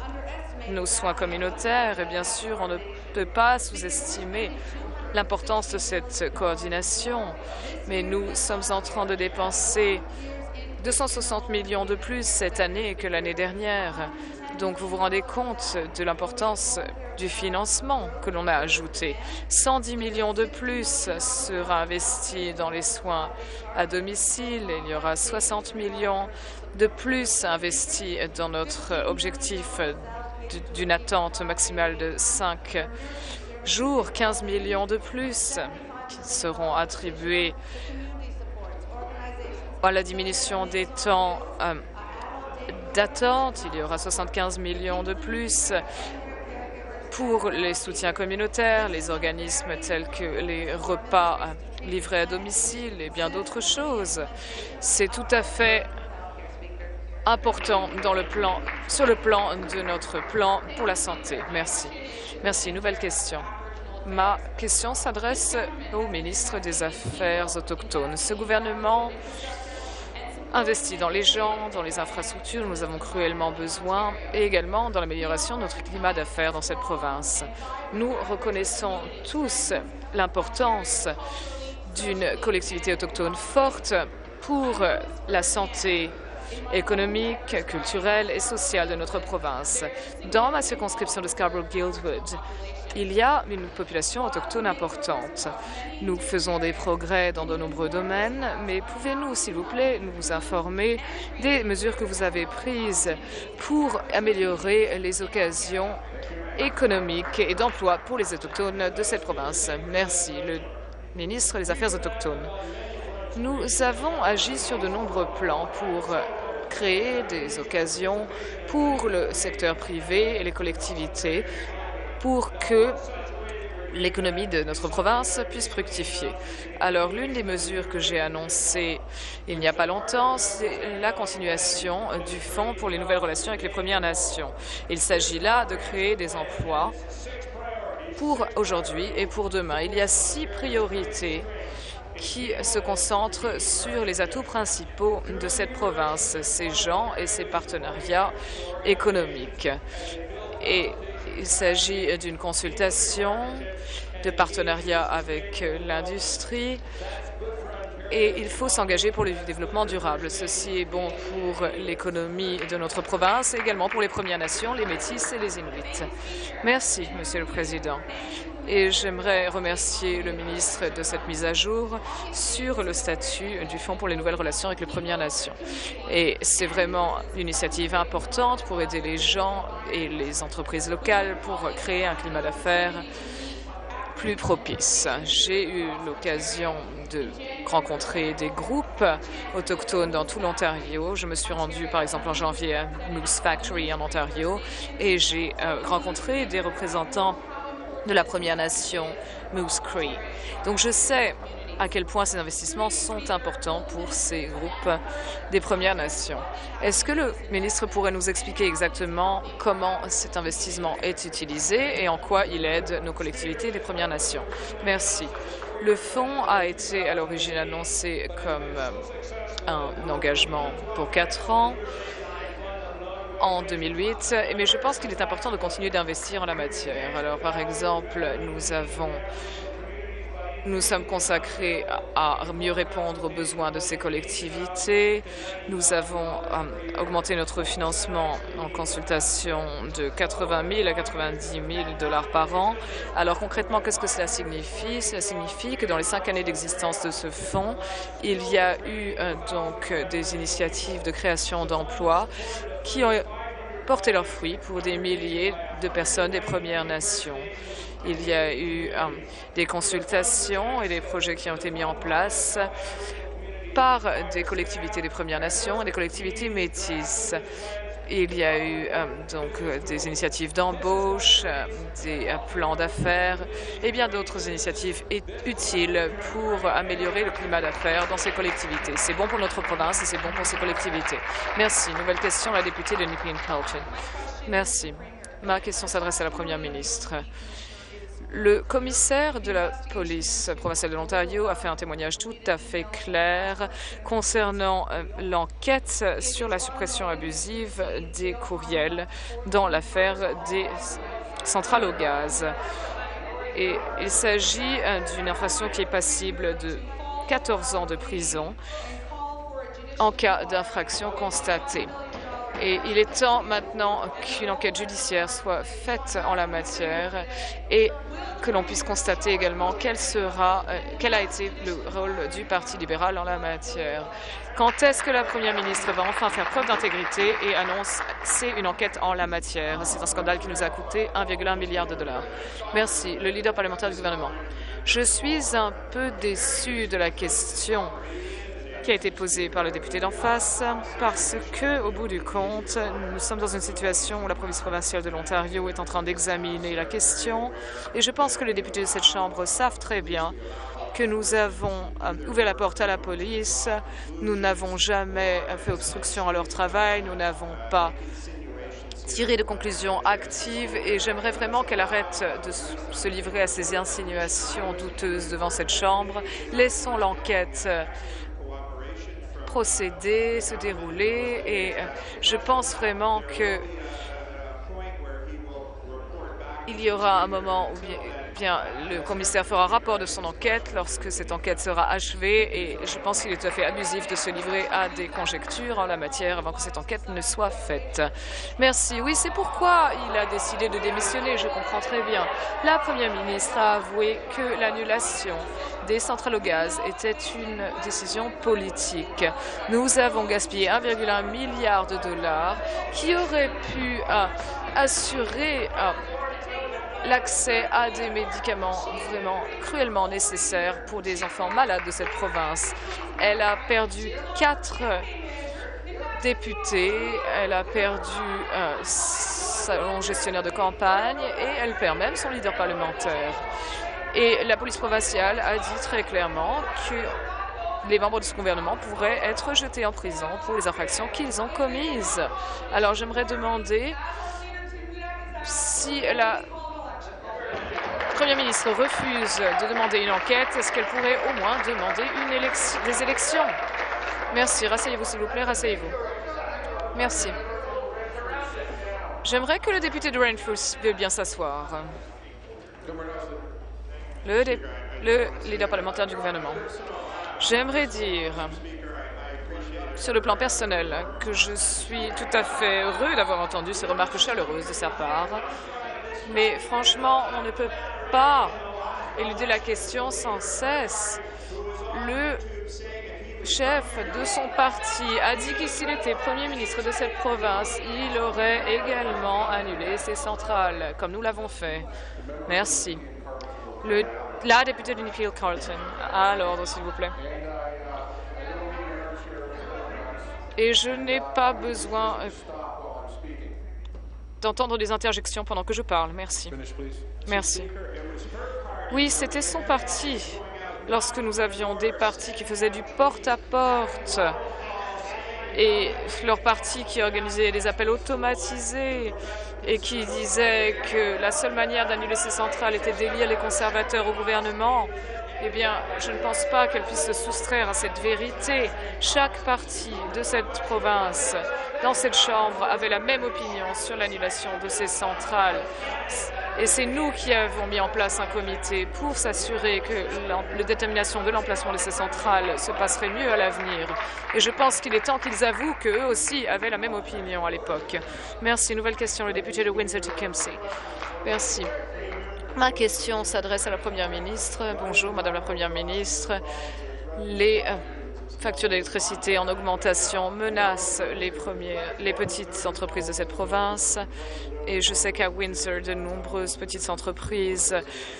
nos soins communautaires. Et bien sûr, on ne peut pas sous-estimer l'importance de cette coordination. Mais nous sommes en train de dépenser 260 millions de plus cette année que l'année dernière. Donc vous vous rendez compte de l'importance du financement que l'on a ajouté. 110 millions de plus sera investi dans les soins à domicile. Il y aura 60 millions de plus investis dans notre objectif d'une attente maximale de 5 jours, 15 millions de plus qui seront attribués à la diminution des temps euh, d'attente. Il y aura 75 millions de plus pour les soutiens communautaires, les organismes tels que les repas euh, livrés à domicile et bien d'autres choses. C'est tout à fait important dans le plan, sur le plan de notre plan pour la santé. Merci. Merci. Nouvelle question. Ma question s'adresse au ministre des Affaires autochtones. Ce gouvernement investit dans les gens, dans les infrastructures nous avons cruellement besoin et également dans l'amélioration de notre climat d'affaires dans cette province. Nous reconnaissons tous l'importance d'une collectivité autochtone forte pour la santé économique, culturelle et sociale de notre province. Dans ma circonscription de Scarborough-Guildwood, il y a une population autochtone importante. Nous faisons des progrès dans de nombreux domaines, mais pouvez-nous, s'il vous plaît, nous informer des mesures que vous avez prises pour améliorer les occasions économiques et d'emploi pour les autochtones de cette province? Merci. Le ministre des Affaires autochtones. Nous avons agi sur de nombreux plans pour créer des occasions pour le secteur privé et les collectivités pour que l'économie de notre province puisse fructifier. Alors, l'une des mesures que j'ai annoncées il n'y a pas longtemps, c'est la continuation du Fonds pour les nouvelles relations avec les Premières Nations. Il s'agit là de créer des emplois pour aujourd'hui et pour demain. Il y a six priorités qui se concentre sur les atouts principaux de cette province, ses gens et ses partenariats économiques. Et il s'agit d'une consultation, de partenariat avec l'industrie, et il faut s'engager pour le développement durable. Ceci est bon pour l'économie de notre province et également pour les Premières Nations, les Métis et les Inuits. Merci, Monsieur le Président. Et j'aimerais remercier le ministre de cette mise à jour sur le statut du Fonds pour les nouvelles relations avec les Premières Nations. Et c'est vraiment une initiative importante pour aider les gens et les entreprises locales pour créer un climat d'affaires plus propice. J'ai eu l'occasion de rencontrer des groupes autochtones dans tout l'Ontario. Je me suis rendue, par exemple, en janvier à Moose Factory en Ontario et j'ai euh, rencontré des représentants de la Première Nation Moose Cree. Donc je sais à quel point ces investissements sont importants pour ces groupes des Premières Nations. Est-ce que le ministre pourrait nous expliquer exactement comment cet investissement est utilisé et en quoi il aide nos collectivités des Premières Nations? Merci. Le fonds a été à l'origine annoncé comme euh, un engagement pour quatre ans en 2008, mais je pense qu'il est important de continuer d'investir en la matière. Alors, par exemple, nous avons nous sommes consacrés à mieux répondre aux besoins de ces collectivités. Nous avons euh, augmenté notre financement en consultation de 80 000 à 90 000 dollars par an. Alors concrètement, qu'est-ce que cela signifie? Cela signifie que dans les cinq années d'existence de ce fonds, il y a eu euh, donc des initiatives de création d'emplois qui ont porté leurs fruits pour des milliers de personnes des Premières Nations. Il y a eu euh, des consultations et des projets qui ont été mis en place par des collectivités des Premières Nations et des collectivités métisses. Il y a eu euh, donc euh, des initiatives d'embauche, des plans d'affaires et bien d'autres initiatives utiles pour améliorer le climat d'affaires dans ces collectivités. C'est bon pour notre province et c'est bon pour ces collectivités. Merci. Nouvelle question, la députée de Nepean Carleton. Merci. Ma question s'adresse à la Première ministre. Le commissaire de la police provinciale de l'Ontario a fait un témoignage tout à fait clair concernant euh, l'enquête sur la suppression abusive des courriels dans l'affaire des centrales au gaz. Et il s'agit euh, d'une infraction qui est passible de 14 ans de prison en cas d'infraction constatée. Et il est temps maintenant qu'une enquête judiciaire soit faite en la matière et que l'on puisse constater également quel, sera, euh, quel a été le rôle du Parti libéral en la matière. Quand est-ce que la Première ministre va enfin faire preuve d'intégrité et annoncer une enquête en la matière C'est un scandale qui nous a coûté 1,1 milliard de dollars. Merci. Le leader parlementaire du gouvernement. Je suis un peu déçu de la question a été posée par le député d'en face, parce que, au bout du compte, nous sommes dans une situation où la province provinciale de l'Ontario est en train d'examiner la question, et je pense que les députés de cette Chambre savent très bien que nous avons euh, ouvert la porte à la police, nous n'avons jamais fait obstruction à leur travail, nous n'avons pas tiré de conclusions actives. Et j'aimerais vraiment qu'elle arrête de se livrer à ces insinuations douteuses devant cette Chambre. Laissons l'enquête procéder, se dérouler et euh, je pense vraiment que il y aura un moment où bien, le commissaire fera rapport de son enquête lorsque cette enquête sera achevée et je pense qu'il est tout à fait abusif de se livrer à des conjectures en la matière avant que cette enquête ne soit faite. Merci. Oui, c'est pourquoi il a décidé de démissionner. Je comprends très bien. La première ministre a avoué que l'annulation des centrales au gaz était une décision politique. Nous avons gaspillé 1,1 milliard de dollars qui aurait pu euh, assurer euh, l'accès à des médicaments vraiment cruellement nécessaires pour des enfants malades de cette province. Elle a perdu quatre députés, elle a perdu euh, son gestionnaire de campagne et elle perd même son leader parlementaire. Et la police provinciale a dit très clairement que les membres de ce gouvernement pourraient être jetés en prison pour les infractions qu'ils ont commises. Alors j'aimerais demander si la Première ministre refuse de demander une enquête, est-ce qu'elle pourrait au moins demander des élections? Merci. Rasseyez-vous, s'il vous plaît. Rasseyez-vous. Merci. J'aimerais que le député de Rainford veuille bien s'asseoir. Le, le leader parlementaire du gouvernement. J'aimerais dire, sur le plan personnel, que je suis tout à fait heureux d'avoir entendu ces remarques chaleureuses de sa part. Mais franchement, on ne peut pas éluder la question sans cesse. Le chef de son parti a dit que s'il était Premier ministre de cette province, il aurait également annulé ses centrales, comme nous l'avons fait. Merci. La députée de Newfield Carlton, à l'ordre, s'il vous plaît. Et je n'ai pas besoin euh, d'entendre des interjections pendant que je parle. Merci. Merci. Oui, c'était son parti lorsque nous avions des partis qui faisaient du porte-à-porte et leurs partis qui organisaient des appels automatisés et qui disaient que la seule manière d'annuler ces centrales était d'élire les conservateurs au gouvernement, eh bien, je ne pense pas qu'elle puisse se soustraire à cette vérité. Chaque parti de cette province, dans cette Chambre, avait la même opinion sur l'annulation de ces centrales. Et c'est nous qui avons mis en place un comité pour s'assurer que la détermination de l'emplacement de ces centrales se passerait mieux à l'avenir. Et je pense qu'il est temps qu'ils avouent qu'eux aussi avaient la même opinion à l'époque. Merci. Nouvelle question, le député de Windsor-Tecumseh. Merci. Ma question s'adresse à la Première ministre. Bonjour, Madame la Première ministre. Les euh, factures d'électricité en augmentation menacent les, petites entreprises de cette province. Et je sais qu'à Windsor, de nombreuses petites entreprises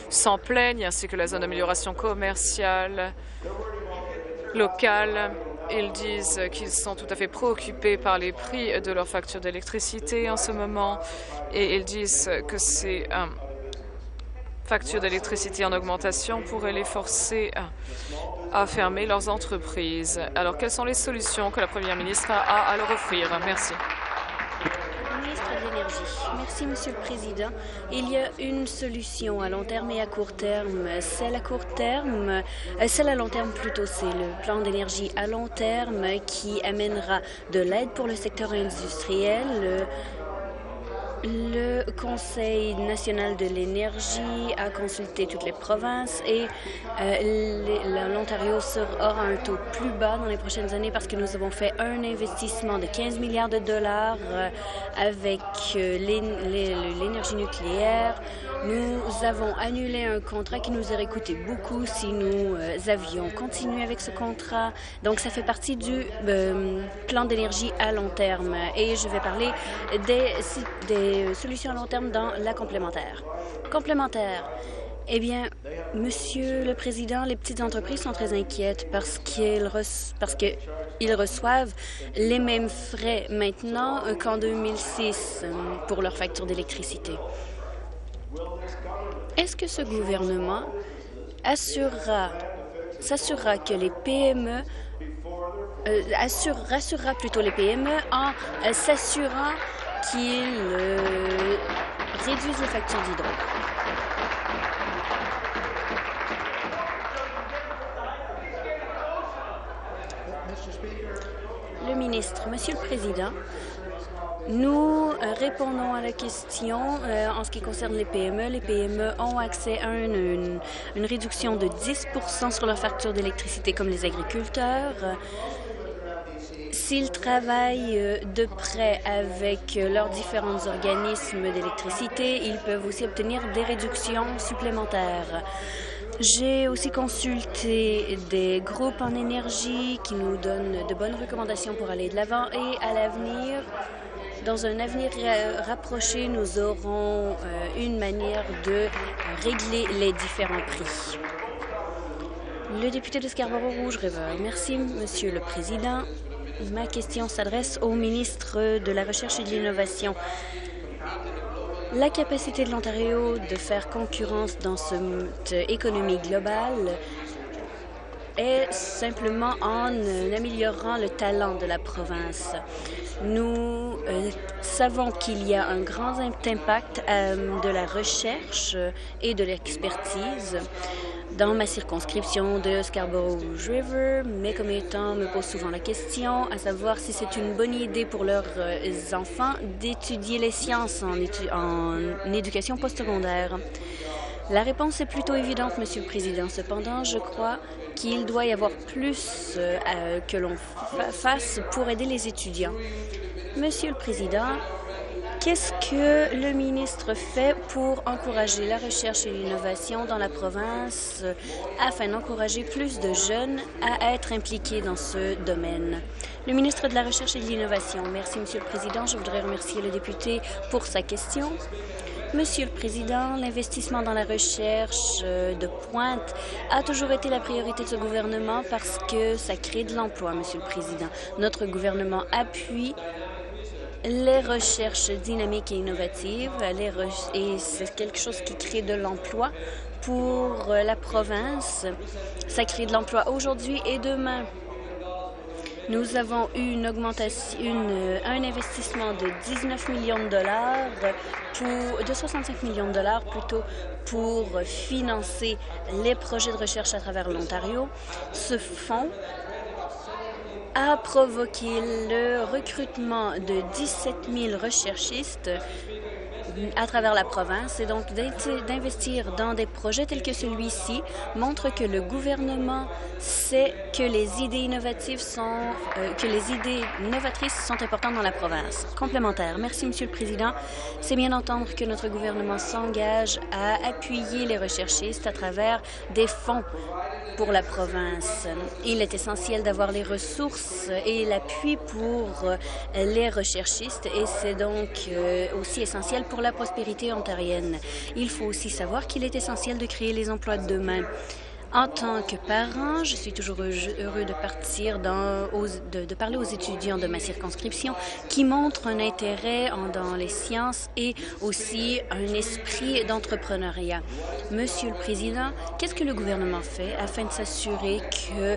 s'en plaignent, ainsi que la zone d'amélioration commerciale locale. Ils disent qu'ils sont tout à fait préoccupés par les prix de leurs factures d'électricité en ce moment. Et ils disent que c'est un factures d'électricité en augmentation pourraient les forcer à, fermer leurs entreprises. Alors, quelles sont les solutions que la Première ministre a à leur offrir? Merci. Merci, Monsieur le Président. Il y a une solution à long terme et à court terme. Celle à court terme, euh, celle à long terme plutôt, c'est le plan d'énergie à long terme qui amènera de l'aide pour le secteur industriel le Conseil national de l'énergie a consulté toutes les provinces et euh, l'Ontario aura un taux plus bas dans les prochaines années parce que nous avons fait un investissement de 15 milliards de dollars euh, avec euh, l'énergie nucléaire. Nous avons annulé un contrat qui nous aurait coûté beaucoup si nous avions continué avec ce contrat. Donc, ça fait partie du plan d'énergie à long terme. Et je vais parler des, des solutions à long terme dans la complémentaire. Complémentaire. Eh bien, Monsieur le Président, les petites entreprises sont très inquiètes parce qu'ils reçoivent les mêmes frais maintenant qu'en 2006 euh, pour leur facture d'électricité. Est-ce que ce gouvernement assurera, s'assurera que les PME euh, rassurera plutôt les PME en euh, s'assurant qu'ils réduisent les factures d'hydro. Le ministre, Monsieur le Président, nous euh, répondons à la question euh, en ce qui concerne les PME. Les PME ont accès à une, une réduction de 10% sur leur facture d'électricité comme les agriculteurs. S'ils travaillent euh, de près avec euh, leurs différents organismes d'électricité, ils peuvent aussi obtenir des réductions supplémentaires. J'ai aussi consulté des groupes en énergie qui nous donnent de bonnes recommandations pour aller de l'avant et à l'avenir, dans un avenir rapproché, nous aurons euh, une manière de régler les différents prix. Le député de Scarborough-Rouge-River. Merci, Monsieur le Président. Ma question s'adresse au ministre de la Recherche et de l'Innovation. La capacité de l'Ontario de faire concurrence dans cette économie globale est simplement en améliorant le talent de la province. Nous euh, savons qu'il y a un grand impact euh, de la recherche et de l'expertise dans ma circonscription de Scarborough River. Mes commettants me posent souvent la question à savoir si c'est une bonne idée pour leurs euh, enfants d'étudier les sciences en, éducation postsecondaire. La réponse est plutôt évidente, Monsieur le Président. Cependant, je crois qu'il doit y avoir plus euh, que l'on fasse pour aider les étudiants. Monsieur le Président, Qu'est-ce que le ministre fait pour encourager la recherche et l'innovation dans la province euh, afin d'encourager plus de jeunes à être impliqués dans ce domaine? Le ministre de la Recherche et de l'Innovation. Merci, Monsieur le Président. Je voudrais remercier le député pour sa question. Monsieur le Président, l'investissement dans la recherche euh, de pointe a toujours été la priorité de ce gouvernement parce que ça crée de l'emploi, Monsieur le Président. Notre gouvernement appuie les recherches dynamiques et innovatives, et c'est quelque chose qui crée de l'emploi pour la province. Ça crée de l'emploi aujourd'hui et demain. Nous avons eu augmentation, un investissement de 19 millions de dollars, de 65 millions de dollars plutôt, pour financer les projets de recherche à travers l'Ontario. Ce fonds a provoqué le recrutement de 17 000 recherchistes à travers la province et donc d'investir dans des projets tels que celui-ci montre que le gouvernement sait que les idées innovatives sont euh, que les idées novatrices sont importantes dans la province. Complémentaire. Merci, Monsieur le Président. C'est bien d'entendre que notre gouvernement s'engage à appuyer les recherchistes à travers des fonds pour la province. Il est essentiel d'avoir les ressources et l'appui pour les recherchistes et c'est donc euh, aussi essentiel pour la prospérité ontarienne. Il faut aussi savoir qu'il est essentiel de créer les emplois de demain. En tant que parent, je suis toujours heureux de partir de, parler aux étudiants de ma circonscription qui montrent un intérêt dans les sciences et aussi un esprit d'entrepreneuriat. Monsieur le Président, qu'est-ce que le gouvernement fait afin de s'assurer que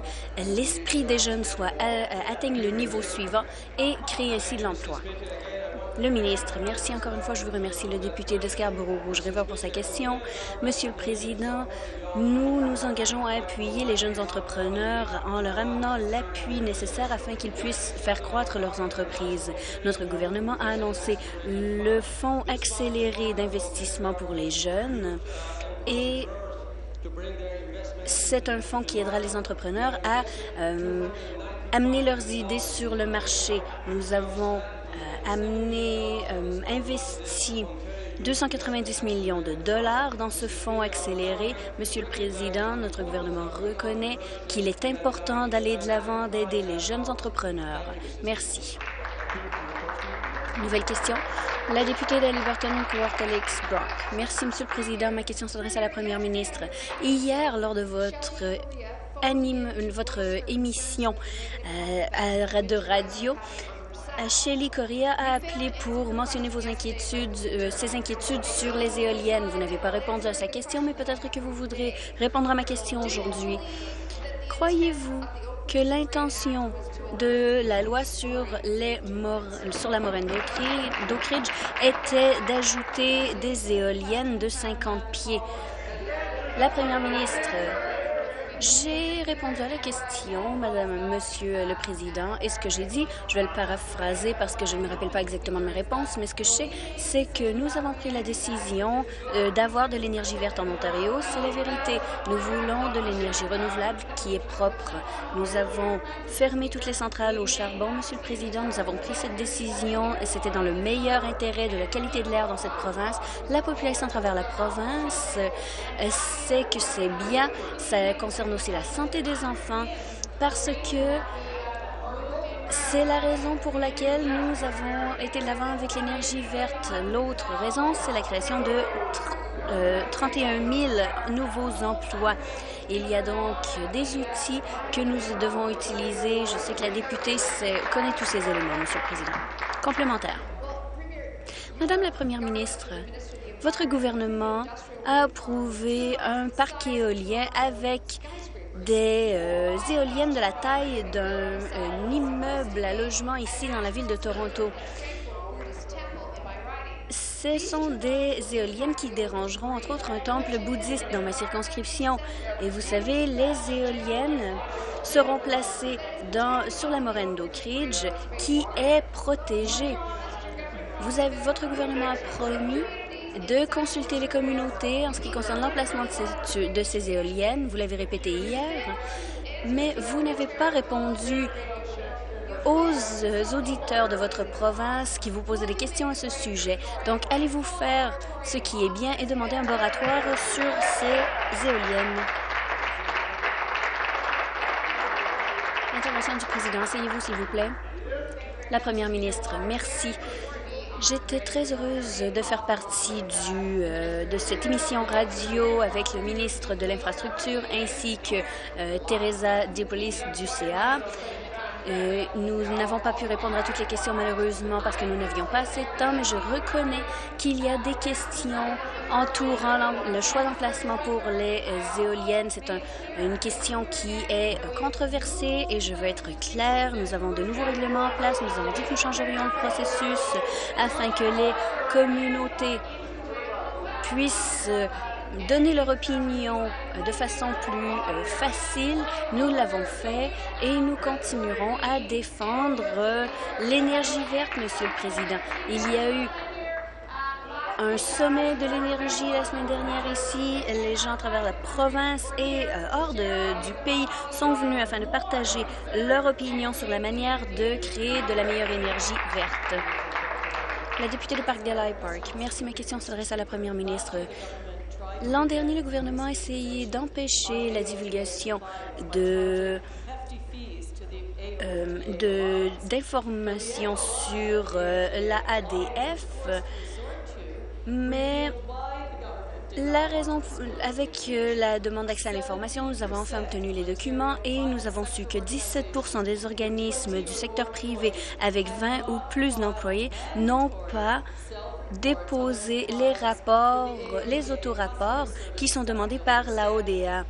l'esprit des jeunes soit euh, atteigne le niveau suivant et crée ainsi de l'emploi? Le ministre, merci encore une fois. Je vous remercie le député de Scarborough-Rouge River pour sa question. Monsieur le Président, nous nous engageons à appuyer les jeunes entrepreneurs en leur amenant l'appui nécessaire afin qu'ils puissent faire croître leurs entreprises. Notre gouvernement a annoncé le Fonds accéléré d'investissement pour les jeunes et c'est un fonds qui aidera les entrepreneurs à euh, amener leurs idées sur le marché. Nous avons amené, euh, investi 290 millions de dollars dans ce fonds accéléré. Monsieur le Président, notre gouvernement reconnaît qu'il est important d'aller de l'avant, d'aider les jeunes entrepreneurs. Merci. Nouvelle question. La députée d'Aliberton, Alex Brock. Merci, Monsieur le Président. Ma question s'adresse à la Première ministre. Hier, lors de votre anime, émission euh, de radio, Shelly Correa a appelé pour mentionner vos inquiétudes, euh, ses inquiétudes sur les éoliennes. Vous n'avez pas répondu à sa question, mais peut-être que vous voudrez répondre à ma question aujourd'hui. Croyez-vous que l'intention de la loi sur, les sur la moraine d'Oak était d'ajouter des éoliennes de 50 pieds? La première ministre j'ai répondu à la question, Madame, Monsieur le Président, et ce que j'ai dit, je vais le paraphraser parce que je ne me rappelle pas exactement de mes réponses, mais ce que je sais, c'est que nous avons pris la décision euh, d'avoir de l'énergie verte en Ontario. C'est la vérité. Nous voulons de l'énergie renouvelable qui est propre. Nous avons fermé toutes les centrales au charbon, Monsieur le Président. Nous avons pris cette décision et c'était dans le meilleur intérêt de la qualité de l'air dans cette province. La population à travers la province euh, sait que c'est bien. Ça concerne aussi la santé des enfants parce que c'est la raison pour laquelle nous avons été de l'avant avec l'énergie verte. L'autre raison, c'est la création de 31 000 euh, nouveaux emplois. Il y a donc des outils que nous devons utiliser. Je sais que la députée connaît tous ces éléments, Monsieur le Président. Complémentaire. Madame la Première ministre, votre gouvernement a approuvé un parc éolien avec des euh, éoliennes de la taille d'un immeuble à logement ici dans la ville de Toronto. Ce sont des éoliennes qui dérangeront entre autres un temple bouddhiste dans ma circonscription. Et vous savez, les éoliennes seront placées sur la moraine d'Oak Ridge qui est protégée. Votre gouvernement a promis de consulter les communautés en ce qui concerne l'emplacement de, ces, éoliennes. Vous l'avez répété hier, mais vous n'avez pas répondu aux auditeurs de votre province qui vous posaient des questions à ce sujet. Donc, allez-vous faire ce qui est bien et demander un moratoire sur ces éoliennes? Intervention du président. Asseyez-vous, s'il vous plaît. La première ministre, merci. J'étais très heureuse de faire partie du, euh, de cette émission radio avec le ministre de l'Infrastructure ainsi que euh, Teresa Dipolis du CA. Nous n'avons pas pu répondre à toutes les questions malheureusement parce que nous n'avions pas assez de temps, mais je reconnais qu'il y a des questions entourant le choix d'emplacement pour les euh, éoliennes. C'est un, une question qui est controversée et je veux être claire. Nous avons de nouveaux règlements en place. Nous avons dit que nous changerions le processus afin que les communautés puissent euh, donner leur opinion de façon plus euh, facile. Nous l'avons fait et nous continuerons à défendre euh, l'énergie verte, Monsieur le Président. Il y a eu un sommet de l'énergie la semaine dernière ici. Les gens à travers la province et euh, hors du pays sont venus afin de partager leur opinion sur la manière de créer de la meilleure énergie verte. La députée de Parkdale High Park. Merci. Ma question s'adresse à la première ministre. L'an dernier, le gouvernement a essayé d'empêcher la divulgation euh, d'informations sur euh, la ADF, mais la raison, avec euh, la demande d'accès à l'information, nous avons enfin obtenu les documents et nous avons su que 17% des organismes du secteur privé avec 20 ou plus d'employés n'ont pas déposer les rapports, les autorapports qui sont demandés par la ODA.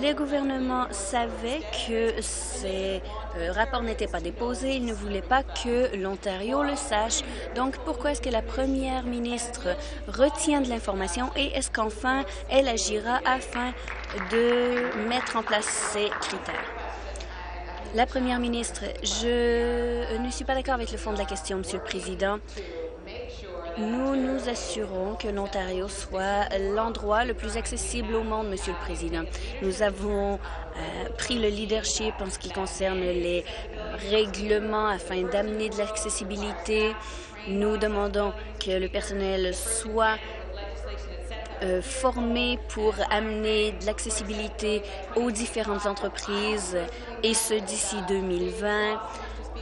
Les gouvernements savaient que ces euh, rapports n'étaient pas déposés. Ils ne voulaient pas que l'Ontario le sache. Donc, pourquoi est-ce que la première ministre retient de l'information et est-ce qu'enfin elle agira afin de mettre en place ces critères? La première ministre, je ne suis pas d'accord avec le fond de la question, Monsieur le Président. Nous nous assurons que l'Ontario soit l'endroit le plus accessible au monde, Monsieur le Président. Nous avons euh, pris le leadership en ce qui concerne les règlements afin d'amener de l'accessibilité. Nous demandons que le personnel soit euh, formé pour amener de l'accessibilité aux différentes entreprises, et ce d'ici 2020.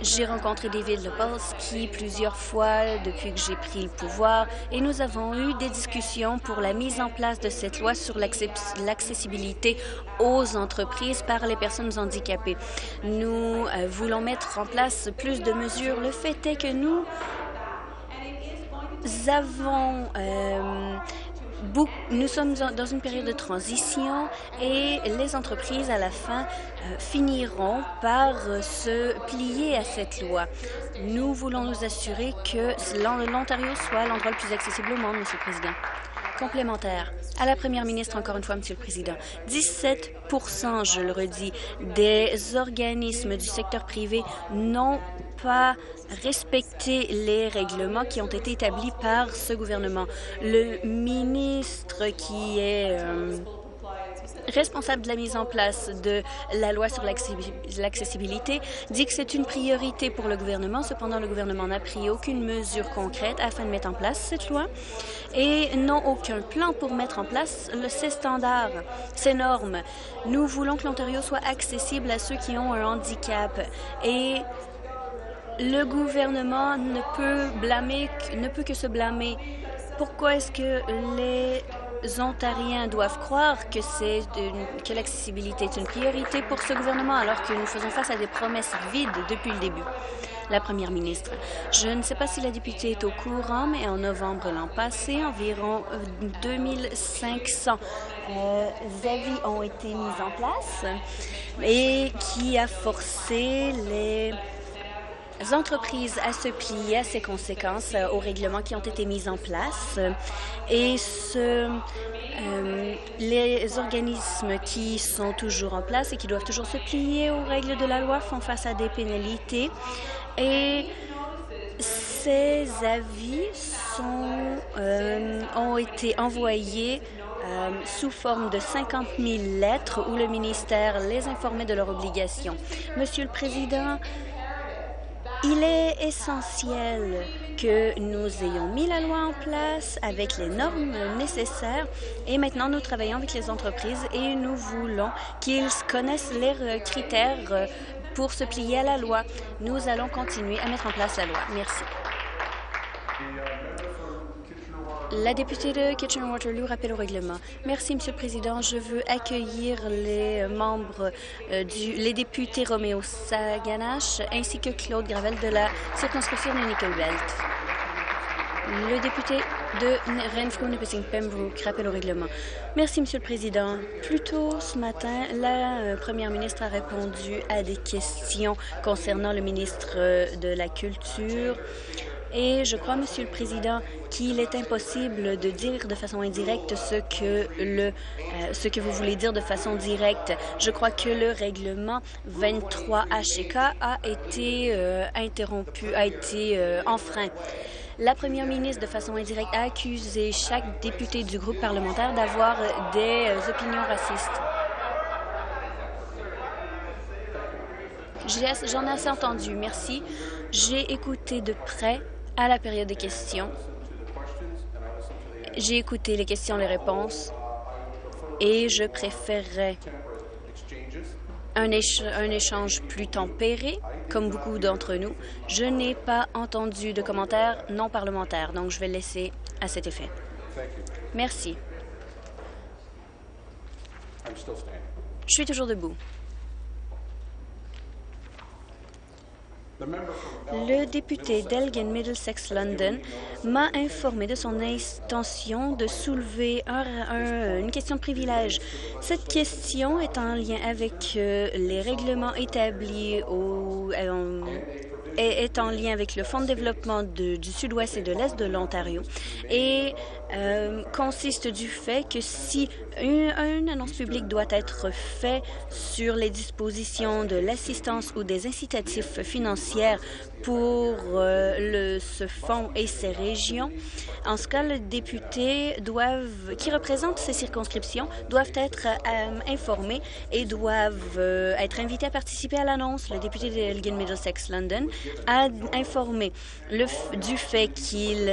J'ai rencontré David Lepolsky plusieurs fois depuis que j'ai pris le pouvoir et nous avons eu des discussions pour la mise en place de cette loi sur l'accessibilité aux entreprises par les personnes handicapées. Nous euh, voulons mettre en place plus de mesures. Le fait est que nous avons euh, nous sommes dans une période de transition et les entreprises, à la fin, euh, finiront par euh, se plier à cette loi. Nous voulons nous assurer que l'Ontario soit l'endroit le plus accessible au monde, Monsieur le Président. Complémentaire. À la Première ministre, encore une fois, Monsieur le Président. 17% je le redis, des organismes du secteur privé n'ont pas respecté les règlements qui ont été établis par ce gouvernement. Le ministre qui est euh, responsable de la mise en place de la loi sur l'accessibilité dit que c'est une priorité pour le gouvernement. Cependant, le gouvernement n'a pris aucune mesure concrète afin de mettre en place cette loi et n'ont aucun plan pour mettre en place ces standards, ces normes. Nous voulons que l'Ontario soit accessible à ceux qui ont un handicap et le gouvernement ne peut blâmer, ne peut que se blâmer. Pourquoi est-ce que les Ontariens doivent croire que que l'accessibilité est une priorité pour ce gouvernement alors que nous faisons face à des promesses vides depuis le début? La première ministre. Je ne sais pas si la députée est au courant, mais en novembre l'an passé, environ 2500 euh, avis ont été mis en place et qui a forcé les entreprises à se plier à ces conséquences euh, aux règlements qui ont été mis en place. Et ce, euh, les organismes qui sont toujours en place et qui doivent toujours se plier aux règles de la loi font face à des pénalités. Et ces avis sont, euh, ont été envoyés sous forme de 50 000 lettres où le ministère les informait de leurs obligations. Monsieur le Président, il est essentiel que nous ayons mis la loi en place avec les normes nécessaires et maintenant nous travaillons avec les entreprises et nous voulons qu'ils connaissent les critères pour se plier à la loi. Nous allons continuer à mettre en place la loi. Merci. La députée de Kitchener-Waterloo rappelle au règlement. Merci, Monsieur le Président. Je veux accueillir les membres euh, du, les députés Roméo Saganache ainsi que Claude Gravel de la circonscription de Nickel-Belt. Le député de Renfrew, Pembroke rappelle au règlement. Merci, Monsieur le Président. Plus tôt ce matin, la euh, première ministre a répondu à des questions concernant le ministre euh, de la Culture. Et je crois, Monsieur le Président, qu'il est impossible de dire de façon indirecte ce que, le, euh, ce que vous voulez dire de façon directe. Je crois que le règlement 23 HK a été euh, interrompu, a été euh, enfreint. La première ministre, de façon indirecte, a accusé chaque député du groupe parlementaire d'avoir des opinions racistes. J'en ai assez entendu. Merci. J'ai écouté de près à la période des questions. J'ai écouté les questions, les réponses, et je préférerais un, un échange plus tempéré, comme beaucoup d'entre nous. Je n'ai pas entendu de commentaires non parlementaires, donc je vais le laisser à cet effet. Merci. Je suis toujours debout. Le député d'Elgin Middlesex London m'a informé de son intention de soulever un- un- une question de privilège. Cette question est en lien avec euh, les règlements établis au, euh, est, en lien avec le Fonds de développement du Sud-Ouest et de l'Est de l'Ontario et euh, consiste du fait que si une, annonce publique doit être faite sur les dispositions de l'assistance ou des incitatifs financiers pour euh, ce fonds et ces régions, en ce cas, les députés qui représentent ces circonscriptions doivent être euh, informés et doivent être invités à participer à l'annonce. Le député d'Elgin Middlesex London a informé du fait qu'il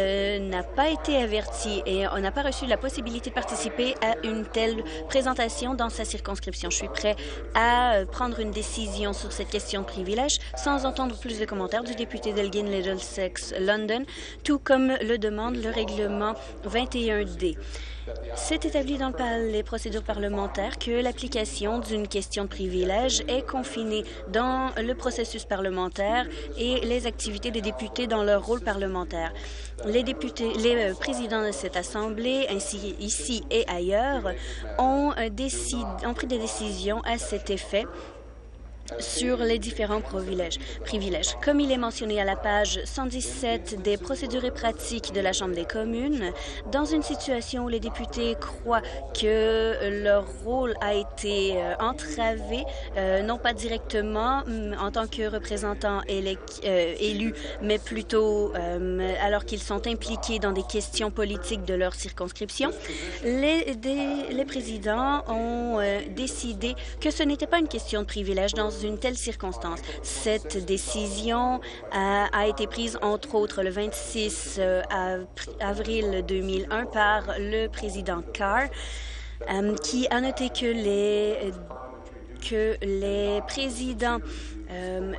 n'a pas été averti et on n'a pas reçu la possibilité de participer à une telle présentation dans sa circonscription. Je suis prêt à euh, prendre une décision sur cette question de privilège sans entendre plus de commentaires du député d'Elgin Middlesex London, tout comme le demande le règlement 21D. C'est établi dans les procédures parlementaires que l'application d'une question de privilège est confinée dans le processus parlementaire et les activités des députés dans leur rôle parlementaire. Les députés, les euh, présidents de cette Assemblée, ainsi ici et ailleurs, ont, euh, ont pris des décisions à cet effet sur les différents privilèges. Comme il est mentionné à la page 117 des procédures et pratiques de la Chambre des communes, dans une situation où les députés croient que leur rôle a été euh, entravé, euh, non pas directement hum, en tant que représentants euh, élus, mais plutôt alors qu'ils sont impliqués dans des questions politiques de leur circonscription, les, les présidents ont décidé que ce n'était pas une question de privilège dans une telle circonstance. Cette décision a, a été prise, entre autres, le 26 euh, av- avril 2001 par le président Carr, euh, qui a noté que que les présidents euh,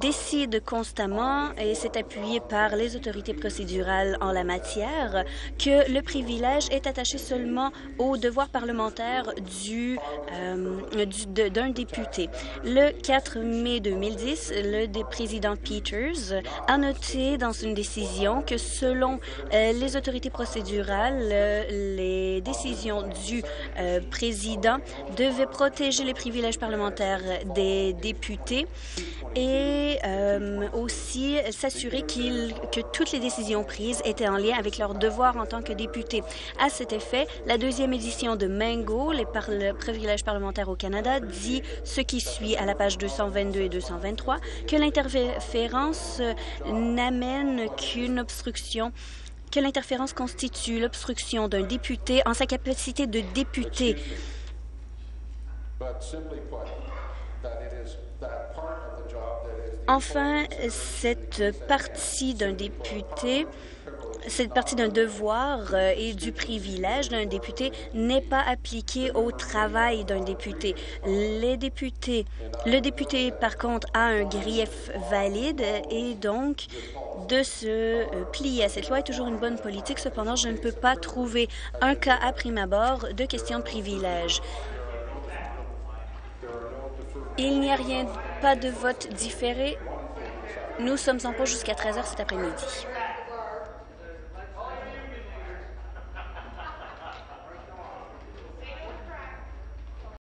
décident constamment, et c'est appuyé par les autorités procédurales en la matière, que le privilège est attaché seulement au devoir parlementaire du, euh, d'un député. Le 4 mai 2010, le président Peters a noté dans une décision que selon euh, les autorités procédurales, euh, les décisions du président devaient protéger les privilèges parlementaires des députés et euh, aussi s'assurer qu'il- que toutes les décisions prises étaient en lien avec leurs devoirs en tant que députés. À cet effet, la deuxième édition de Mango, les par le privilège parlementaire au Canada, dit ce qui suit à la page 222 et 223, que l'interférence euh, n'amène qu'une obstruction que l'interférence constitue l'obstruction d'un député en sa capacité de député. Enfin, cette partie d'un député cette partie d'un devoir euh, et du privilège d'un député n'est pas appliquée au travail d'un député. Le député, par contre, a un grief valide et donc de se euh, plier à cette loi est toujours une bonne politique. Cependant, je ne peux pas trouver un cas à prime abord de question de privilège. Il n'y a rien, pas de vote différé. Nous sommes en pause jusqu'à 13 heures cet après-midi.